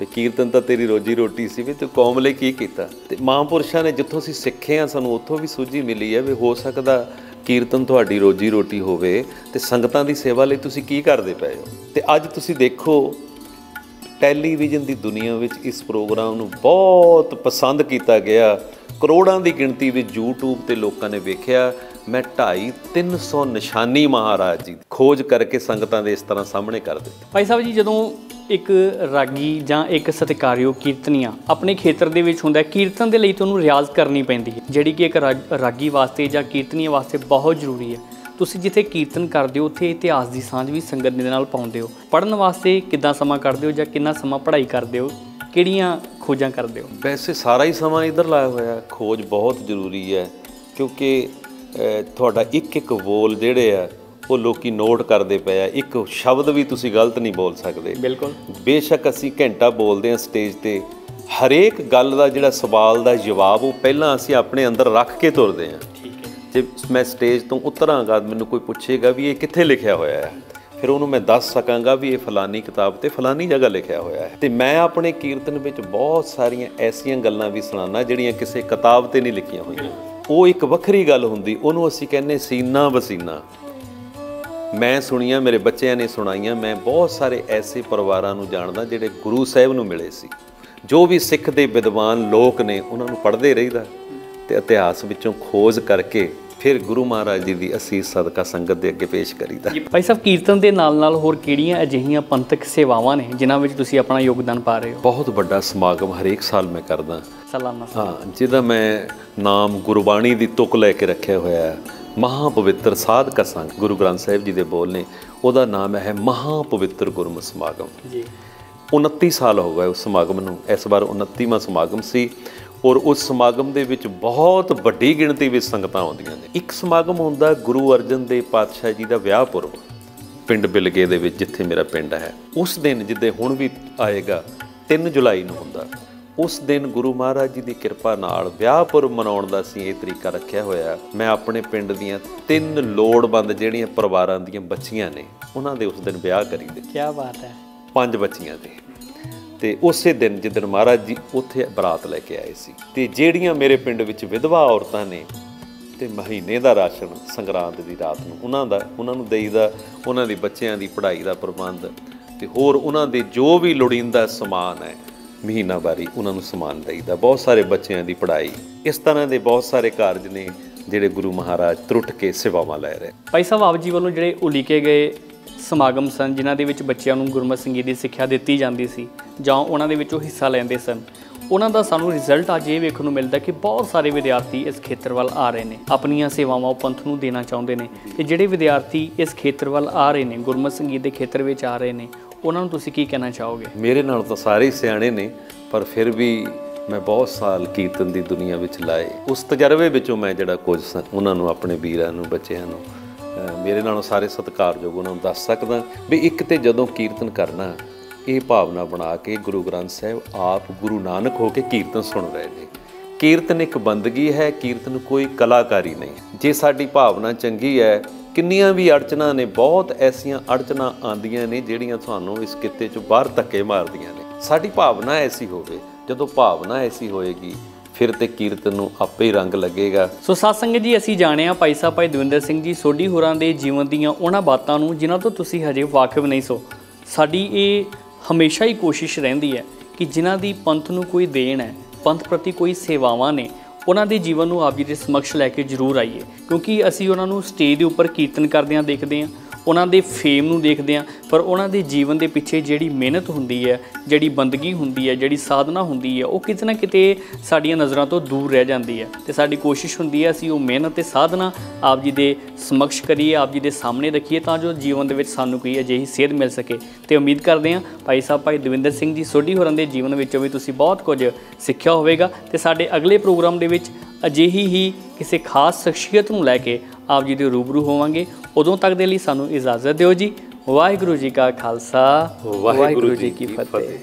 Speaker 2: ਵੀ ਕੀਰਤਨ ਤਾਂ ਤੇਰੀ ਰੋਜੀ ਰੋਟੀ ਸੀ ਵੀ ਤੂੰ ਕੌਮ ਲਈ ਕੀ ਕੀਤਾ। ਤੇ ਮਹਾਂਪੁਰਸ਼ਾਂ ਨੇ ਜਿੱਥੋਂ ਅਸੀਂ ਸਿੱਖੇ ਆ, ਸਾਨੂੰ ਉੱਥੋਂ ਵੀ ਸੂਝੀ ਮਿਲੀ ਹੈ ਵੀ ਹੋ ਸਕਦਾ ਕੀਰਤਨ ਤੁਹਾਡੀ ਰੋਜੀ ਰੋਟੀ ਹੋਵੇ, ਤੇ ਸੰਗਤਾਂ ਦੀ ਸੇਵਾ ਲਈ ਤੁਸੀਂ ਕੀ ਕਰਦੇ ਪਏ ਹੋ। ਤੇ ਅੱਜ ਤੁਸੀਂ ਦੇਖੋ, ਟੈਲੀਵਿਜ਼ਨ ਦੀ ਦੁਨੀਆ ਵਿੱਚ ਇਸ ਪ੍ਰੋਗਰਾਮ ਨੂੰ ਬਹੁਤ ਪਸੰਦ ਕੀਤਾ ਗਿਆ। ਕਰੋੜਾਂ ਦੀ ਗਿਣਤੀ ਵਿੱਚ YouTube ਤੇ ਲੋਕਾਂ ਨੇ ਵੇਖਿਆ, ਮੈਂ 2.5 300 ਨਿਸ਼ਾਨੀ ਮਹਾਰਾਜ ਜੀ ਖੋਜ ਕਰਕੇ ਸੰਗਤਾਂ ਦੇ ਇਸ ਤਰ੍ਹਾਂ ਸਾਹਮਣੇ ਕਰ ਦਿੱਤੀ।
Speaker 1: ਭਾਈ ਸਾਹਿਬ ਜੀ, ਜਦੋਂ ਇੱਕ ਰਾਗੀ ਜਾਂ ਇੱਕ ਸਤਿਕਾਰਯੋਗ ਕੀਰਤਨੀਆ ਆਪਣੇ ਖੇਤਰ ਦੇ ਵਿੱਚ ਹੁੰਦਾ ਕੀਰਤਨ ਦੇ ਲਈ ਤੁਹਾਨੂੰ ਰਿਆਜ਼ ਕਰਨੀ ਪੈਂਦੀ ਹੈ। ਜਿਹੜੀ ਕਿ ਇੱਕ ਰਾਗੀ ਵਾਸਤੇ ਜਾਂ ਕੀਰਤਨੀਆ ਵਾਸਤੇ ਬਹੁਤ ਜ਼ਰੂਰੀ ਹੈ। ਤੁਸੀਂ ਜਿੱਥੇ ਕੀਰਤਨ ਕਰਦੇ ਹੋ, ਉੱਥੇ ਇਤਿਹਾਸ ਦੀ ਸਾਂਝ ਵੀ ਸੰਗਤ ਦੇ ਨਾਲ ਪਾਉਂਦੇ ਹੋ। ਪੜਨ ਵਾਸਤੇ ਕਿੱਦਾਂ ਸਮਾਂ ਕੱਢਦੇ ਹੋ ਜਾਂ ਕਿੰਨਾ ਸਮਾਂ ਪੜ੍ਹਾਈ ਕਰਦੇ ਹੋ? ਕਿਹੜੀਆਂ ਖੋਜਾਂ ਕਰਦੇ ਹੋ?
Speaker 2: ਵੈਸੇ ਸਾਰਾ ਹੀ ਸਮਾਂ ਇਧਰ ਲਾਇਆ ਹੋਇਆ। ਖੋਜ ਬਹੁਤ ਜ਼ਰੂਰੀ ਹੈ ਕਿਉਂਕਿ ਤੁਹਾਡਾ ਇੱਕ ਇੱਕ ਬੋਲ ਜਿਹੜੇ ਆ ਉਹ ਲੋਕੀ ਨੋਟ ਕਰਦੇ ਪਏ ਆ। ਇੱਕ ਸ਼ਬਦ ਵੀ ਤੁਸੀਂ ਗਲਤ ਨਹੀਂ ਬੋਲ ਸਕਦੇ।
Speaker 1: ਬਿਲਕੁਲ।
Speaker 2: ਬੇਸ਼ੱਕ ਅਸੀਂ ਘੰਟਾ ਬੋਲਦੇ ਹਾਂ ਸਟੇਜ ਤੇ। ਹਰੇਕ ਗੱਲ ਦਾ ਜਿਹੜਾ ਸਵਾਲ ਦਾ ਜਵਾਬ ਉਹ ਪਹਿਲਾਂ ਅਸੀਂ ਆਪਣੇ ਅੰਦਰ ਰੱਖ ਕੇ ਤੁਰਦੇ ਹੈ। ਜੇ ਮੈਂ ਸਟੇਜ ਤੋਂ ਉਤਰਾਂਗਾ ਮੈਨੂੰ ਕੋਈ ਪੁੱਛੇਗਾ ਵੀ ਇਹ ਕਿੱਥੇ ਲਿਖਿਆ ਹੋਇਆ ਹੈ? ਫਿਰ ਉਹਨੂੰ ਮੈਂ ਦੱਸ ਸਕਾਂਗਾ ਵੀ ਇਹ ਫਲਾਨੀ ਕਿਤਾਬ ਤੇ ਫਲਾਨੀ ਜਗ੍ਹਾ ਲਿਖਿਆ ਹੋਇਆ ਹੈ। ਤੇ ਮੈਂ ਆਪਣੇ ਕੀਰਤਨ ਵਿੱਚ ਬਹੁਤ ਸਾਰੀਆਂ ਐਸੀਆਂ ਗੱਲਾਂ ਵੀ ਸੁਣਾਉਣਾ ਜਿਹੜੀਆਂ ਕਿਸੇ ਕਿਤਾਬ ਤੇ ਨਹੀਂ ਲਿਖੀਆਂ ਹੋਈਆਂ। ਉਹ ਇੱਕ ਵੱਖਰੀ ਗੱਲ ਹੁੰਦੀ, ਉਹਨੂੰ ਅਸੀਂ ਕਹਿੰਦੇ ਸੀਨਾ ਵਸੀਨਾ। ਮੈਂ ਸੁਣੀਆਂ, ਮੇਰੇ ਬੱਚਿਆਂ ਨੇ ਸੁਣਾਈਆਂ, ਮੈਂ ਬਹੁਤ ਸਾਰੇ ਐਸੇ ਪਰਿਵਾਰਾਂ ਨੂੰ ਜਾਣਦਾ ਜਿਹੜੇ ਗੁਰੂ ਸਾਹਿਬ ਨੂੰ ਮਿਲੇ ਸੀ। ਜੋ ਵੀ ਸਿੱਖ ਦੇ ਵਿਦਵਾਨ ਲੋਕ ਨੇ, ਉਹਨਾਂ ਨੂੰ ਪੜ੍ਹਦੇ ਰਹੀਦਾ। ਤੇ ਇਤਿਹਾਸ ਵਿੱਚੋਂ ਖੋਜ ਕਰਕੇ ਫਿਰ ਗੁਰੂ ਮਹਾਰਾਜ ਜੀ ਦੀ ਅਸੀਸ ਸਦਕਾ ਸੰਗਤ ਦੇ ਅੱਗੇ ਪੇਸ਼ ਕਰੀਦਾ।
Speaker 1: ਭਾਈ ਸਾਹਿਬ ਕੀਰਤਨ ਦੇ ਨਾਲ ਨਾਲ ਹੋਰ ਕਿਹੜੀਆਂ ਅਜਿਹੀਆਂ ਪੰਥਕ ਸੇਵਾਵਾਂ ਨੇ ਜਿਨ੍ਹਾਂ ਵਿੱਚ ਤੁਸੀਂ ਆਪਣਾ ਯੋਗਦਾਨ ਪਾ ਰਹੇ ਹੋ?
Speaker 2: ਬਹੁਤ ਵੱਡਾ ਸਮਾਗਮ ਹਰੇਕ ਸਾਲ ਮੈਂ ਕਰਦਾ।
Speaker 1: ਸਾਲਾਨਾ
Speaker 2: ਹਾਂ ਜਿਹਦਾ ਮੈਂ ਨਾਮ ਗੁਰਬਾਣੀ ਦੀ ਤੁਕ ਲੈ ਕੇ ਰੱਖਿਆ ਹੋਇਆ ਹੈ। ਮਹਾ ਪਵਿੱਤਰ ਸਾਧਕਾ ਸੰਗ ਗੁਰੂ ਗ੍ਰੰਥ ਸਾਹਿਬ ਜੀ ਦੇ ਬੋਲ ਨੇ ਉਹਦਾ ਨਾਮ ਹੈ ਮਹਾ ਪਵਿੱਤਰ ਗੁਰਮਤਿ ਸਮਾਗਮ।
Speaker 1: ਜੀ।
Speaker 2: 29 ਸਾਲ ਹੋ ਗਏ ਉਸ ਸਮਾਗਮ ਨੂੰ। ਇਸ ਵਾਰ 29ਵਾਂ ਸਮਾਗਮ ਸੀ। ਔਰ ਉਸ ਸਮਾਗਮ ਦੇ ਵਿੱਚ ਬਹੁਤ ਵੱਡੀ ਗਿਣਤੀ ਵਿੱਚ ਸੰਗਤਾਂ ਆਉਂਦੀਆਂ ਨੇ। ਇੱਕ ਸਮਾਗਮ ਹੁੰਦਾ ਗੁਰੂ ਅਰਜਨ ਦੇਵ ਪਾਤਸ਼ਾਹ ਜੀ ਦਾ ਵਿਆਹ ਪੁਰਬ। ਪਿੰਡ ਬਿਲਗੇ ਦੇ ਵਿੱਚ ਜਿੱਥੇ ਮੇਰਾ ਪਿੰਡ ਹੈ। ਉਸ ਦਿਨ ਜਿੱਦੇ ਹੁਣ ਵੀ ਆਏਗਾ 3 ਜੁਲਾਈ ਨੂੰ ਹੁੰਦਾ। ਉਸ ਦਿਨ ਗੁਰੂ ਮਹਾਰਾਜ ਜੀ ਦੀ ਕਿਰਪਾ ਨਾਲ ਵਿਆਹ ਪੁਰਬ ਮਨਾਉਣ ਦਾ ਅਸੀਂ ਇਹ ਤਰੀਕਾ ਰੱਖਿਆ ਹੋਇਆ। ਮੈਂ ਆਪਣੇ ਪਿੰਡ ਦੀਆਂ ਤਿੰਨ ਲੋੜਵੰਦ ਜਿਹੜੀਆਂ ਪਰਿਵਾਰਾਂ ਦੀਆਂ ਬੱਚੀਆਂ ਨੇ ਉਹਨਾਂ ਦੇ ਉਸ ਦਿਨ ਵਿਆਹ ਕਰੀਦੇ
Speaker 1: ਕੀ ਬਾਤ ਹੈ।
Speaker 2: ਪੰਜ ਬੱਚੀਆਂ ਦੇ। ਤੇ ਉਸੇ ਦਿਨ ਜਿੱਦਣ ਮਹਾਰਾਜ ਜੀ ਉੱਥੇ ਬਰਾਤ ਲੈ ਕੇ ਆਏ ਸੀ ਤੇ ਜਿਹੜੀਆਂ ਮੇਰੇ ਪਿੰਡ ਵਿੱਚ ਵਿਧਵਾ ਔਰਤਾਂ ਨੇ ਤੇ ਮਹੀਨੇ ਦਾ ਰਾਸ਼ਨ ਸੰਗਰਾਂਦ ਦੀ ਰਾਤ ਨੂੰ, ਉਹਨਾਂ ਦਾ, ਉਹਨਾਂ ਨੂੰ ਦੇਈਦਾ ਉਹਨਾਂ ਦੇ ਬੱਚਿਆਂ ਦੀ ਪੜ੍ਹਾਈ ਦਾ ਪ੍ਰਬੰਧ ਤੇ ਹੋਰ ਉਹਨਾਂ ਦੇ ਜੋ ਵੀ ਲੋੜੀਂਦਾ ਸਮਾਨ ਹੈ ਮਹੀਨਾਵਾਰੀ ਉਹਨਾਂ ਨੂੰ ਸਮਾਨ ਦੇਈਦਾ ਬਹੁਤ ਸਾਰੇ ਬੱਚਿਆਂ ਦੀ ਪੜ੍ਹਾਈ। ਇਸ ਤਰ੍ਹਾਂ ਦੇ ਬਹੁਤ ਸਾਰੇ ਕਾਰਜ ਨੇ ਜਿਹੜੇ ਗੁਰੂ ਮਹਾਰਾਜ ਤਰੁੱਟ ਕੇ ਸੇਵਾਵਾਂ ਲੈ ਰਹੇ।
Speaker 1: ਭਾਈ ਸਾਹਿਬ, ਆਪ ਜੀ ਵੱਲੋਂ ਜਿਹੜੇ ਉਲੀਕੇ ਗਏ ਸਮਾਗਮ ਸਨ, ਜਿਨ੍ਹਾਂ ਦੇ ਵਿੱਚ ਬੱਚਿਆਂ ਨੂੰ ਗੁਰਮਤਿ ਸੰਗੀਤ ਦੀ ਸਿੱਖਿਆ ਦਿੱਤੀ ਜਾਂਦੀ ਸੀ ਜਾਂ ਉਹਨਾਂ ਦੇ ਵਿੱਚ ਉਹ ਹਿੱਸਾ ਲੈਂਦੇ ਸਨ। ਉਹਨਾਂ ਦਾ ਸਾਨੂੰ ਰਿਜ਼ਲਟ ਅੱਜ ਇਹ ਵੇਖਣ ਨੂੰ ਮਿਲਦਾ ਕਿ ਬਹੁਤ ਸਾਰੇ ਵਿਦਿਆਰਥੀ ਇਸ ਖੇਤਰ ਵੱਲ ਆ ਰਹੇ ਨੇ। ਆਪਣੀਆਂ ਸੇਵਾਵਾਂ ਉਹ ਪੰਥ ਨੂੰ ਦੇਣਾ ਚਾਹੁੰਦੇ ਨੇ ਤੇ ਜਿਹੜੇ ਵਿਦਿਆਰਥੀ ਇਸ ਖੇਤਰ ਵੱਲ ਆ ਰਹੇ ਨੇ, ਗੁਰਮਤਿ ਸੰਗੀਤ ਦੇ ਖੇਤਰ ਵਿੱਚ ਆ ਰਹੇ ਨੇ, ਉਹਨਾਂ ਨੂੰ ਤੁਸੀਂ ਕੀ ਕਹਿਣਾ ਚਾਹੋਗੇ?
Speaker 2: ਮੇਰੇ ਨਾਲ ਤਾਂ ਸਾਰੇ ਸਿਆਣੇ ਨੇ, ਪਰ ਫਿਰ ਵੀ ਮੈਂ ਬਹੁਤ ਸਾਲ ਕੀਰਤਨ ਦੀ ਦੁਨੀਆ ਵਿੱਚ ਲਾਏ। ਉਸ ਤਜਰਬੇ ਵਿੱਚੋਂ ਮੈਂ ਜਿਹੜਾ ਕੁਝ ਸ- ਉਹਨਾਂ ਨੂੰ, ਆਪਣੇ ਵੀਰਾਂ ਨੂੰ, ਬੱਚਿਆਂ ਨੂੰ ਮੇਰੇ ਨਾਲੋਂ ਸਾਰੇ ਸਤਿਕਾਰਯੋਗ ਉਹਨਾਂ ਨੂੰ ਦੱਸ ਸਕਦਾ। ਵੀ ਇੱਕ ਤੇ ਜਦੋਂ ਕੀਰਤਨ ਕਰਨਾ, ਇਹ ਭਾਵਨਾ ਬਣਾ ਕੇ ਗੁਰੂ ਗ੍ਰੰਥ ਸਾਹਿਬ ਆਪ ਗੁਰੂ ਨਾਨਕ ਹੋ ਕੇ ਕੀਰਤਨ ਸੁਣ ਰਹੇ ਨੇ। ਕੀਰਤਨ ਇੱਕ ਬੰਦਗੀ ਹੈ, ਕੀਰਤਨ ਕੋਈ ਕਲਾਕਾਰੀ ਨਹੀਂ। ਜੇ ਸਾਡੀ ਭਾਵਨਾ ਚੰਗੀ ਹੈ, ਕਿੰਨੀਆਂ ਵੀ ਅੜਚਨਾਂ ਨੇ, ਬਹੁਤ ਐਸੀਆਂ ਅੜਚਨਾਂ ਆਂਦੀਆਂ ਨੇ, ਜਿਹੜੀਆਂ ਤੁਹਾਨੂੰ ਇਸ ਕਿੱਤੇ 'ਚੋਂ ਬਾਹਰ ਧੱਕੇ ਮਾਰਦੀਆਂ ਨੇ। ਸਾਡੀ ਭਾਵਨਾ ਐਸੀ ਹੋਵੇ, ਜਦੋਂ ਭਾਵਨਾ ਐਸੀ ਹੋਏਗੀ ਫਿਰ ਤੇ ਕੀਰਤਨ ਨੂੰ ਆਪੇ ਹੀ ਰੰਗ ਲੱਗੇਗਾ।
Speaker 1: ਸੋ ਸਾਧ ਜੀ, ਅਸੀਂ ਜਾਣਿਆ ਭਾਈ ਸਾਹਿਬ, ਭਾਈ ਦਵਿੰਦਰ ਸਿੰਘ ਜੀ, ਸੋਢੀ ਹੋਰਾਂ ਦੇ ਜੀਵਨ ਦੀਆਂ ਉਹਨਾਂ ਬਾਤਾਂ ਨੂੰ, ਜਿਨ੍ਹਾਂ ਤੋਂ ਤੁਸੀਂ ਹਜੇ ਵਾਕਿਫ ਨਹੀਂ ਸੋ। ਸਾਡੀ ਇਹ ਹਮੇਸ਼ਾ ਹੀ ਕੋਸ਼ਿਸ਼ ਰਹਿੰਦੀ ਹੈ ਕਿ ਜਿਨ੍ਹਾਂ ਦੀ ਪੰਥ ਨੂੰ ਕੋਈ ਦੇਣ ਹੈ, ਪੰਥ ਪ੍ਰਤੀ ਕੋਈ ਸੇਵਾਵਾਂ ਨੇ, ਉਹਨਾਂ ਦੇ ਜੀਵਨ ਨੂੰ ਆਪ ਜੀ ਦੇ ਸਮਕਸ਼ ਲੈ ਕੇ ਜ਼ਰੂਰ ਆਈਏ। ਕਿਉਂਕਿ ਅਸੀਂ ਉਹਨਾਂ ਨੂੰ ਸਟੇਜ ਦੇ ਉੱਪਰ ਕੀਰਤਨ ਕਰਦਿਆਂ ਦੇਖਦੇ ਹਾਂ। ਉਹਨਾਂ ਦੇ ਫੇਮ ਨੂੰ ਦੇਖਦੇ ਹਾਂ, ਪਰ ਉਹਨਾਂ ਦੇ ਜੀਵਨ ਦੇ ਪਿੱਛੇ ਜਿਹੜੀ ਮਿਹਨਤ ਹੁੰਦੀ ਹੈ, ਜਿਹੜੀ ਬੰਦਗੀ ਹੁੰਦੀ ਹੈ, ਜਿਹੜੀ ਸਾਧਨਾ ਹੁੰਦੀ ਹੈ, ਉਹ ਕਿਤੇ ਨਾ ਕਿਤੇ ਸਾਡੀਆਂ ਨਜ਼ਰਾਂ ਤੋਂ ਦੂਰ ਰਹਿ ਜਾਂਦੀ ਹੈ। ਤੇ ਸਾਡੀ ਕੋਸ਼ਿਸ਼ ਹੁੰਦੀ ਹੈ, ਅਸੀਂ ਉਹ ਮਿਹਨਤ ਤੇ ਸਾਧਨਾ ਆਪ ਜੀ ਦੇ ਸਮਕਸ਼ ਕਰੀਏ, ਆਪ ਜੀ ਦੇ ਸਾਹਮਣੇ ਰੱਖੀਏ, ਤਾਂ ਜੋ ਜੀਵਨ ਦੇ ਵਿੱਚ ਸਾਨੂੰ ਕੋਈ ਅਜਿਹੀ ਸੇਧ ਮਿਲ ਸਕੇ। ਤੇ ਉਮੀਦ ਕਰਦੇ ਹਾਂ, ਭਾਈ ਸਾਹਿਬ, ਭਾਈ ਦਵਿੰਦਰ ਸਿੰਘ ਜੀ, ਸੋਢੀ ਹੋਰਾਂ ਦੇ ਜੀਵਨ ਵਿੱਚੋਂ ਵੀ ਤੁਸੀਂ ਬਹੁਤ ਕੁਝ ਸਿੱਖਿਆ ਹੋਵੇਗਾ। ਤੇ ਸਾਡੇ ਅਗਲੇ ਪ੍ਰੋਗਰਾਮ ਦੇ ਵਿੱਚ ਅਜਿਹੀ ਹੀ ਕਿਸੇ ਖਾਸ ਸ਼ਖਸੀਅਤ ਨੂੰ ਲੈ ਕੇ ਆਪ ਜੀ ਦੇ ਰੂਬਰੂ ਹੋਵਾਂਗੇ। ਉਦੋਂ ਤੱਕ ਦੇ ਲਈ ਸਾਨੂੰ ਇਜਾਜ਼ਤ ਦਿਓ ਜੀ। ਵਾਹਿਗੁਰੂ ਜੀ ਕਾ ਖਾਲਸਾ
Speaker 2: ਵਾਹਿਗੁਰੂ ਜੀ ਕੀ ਫਤਿਹ।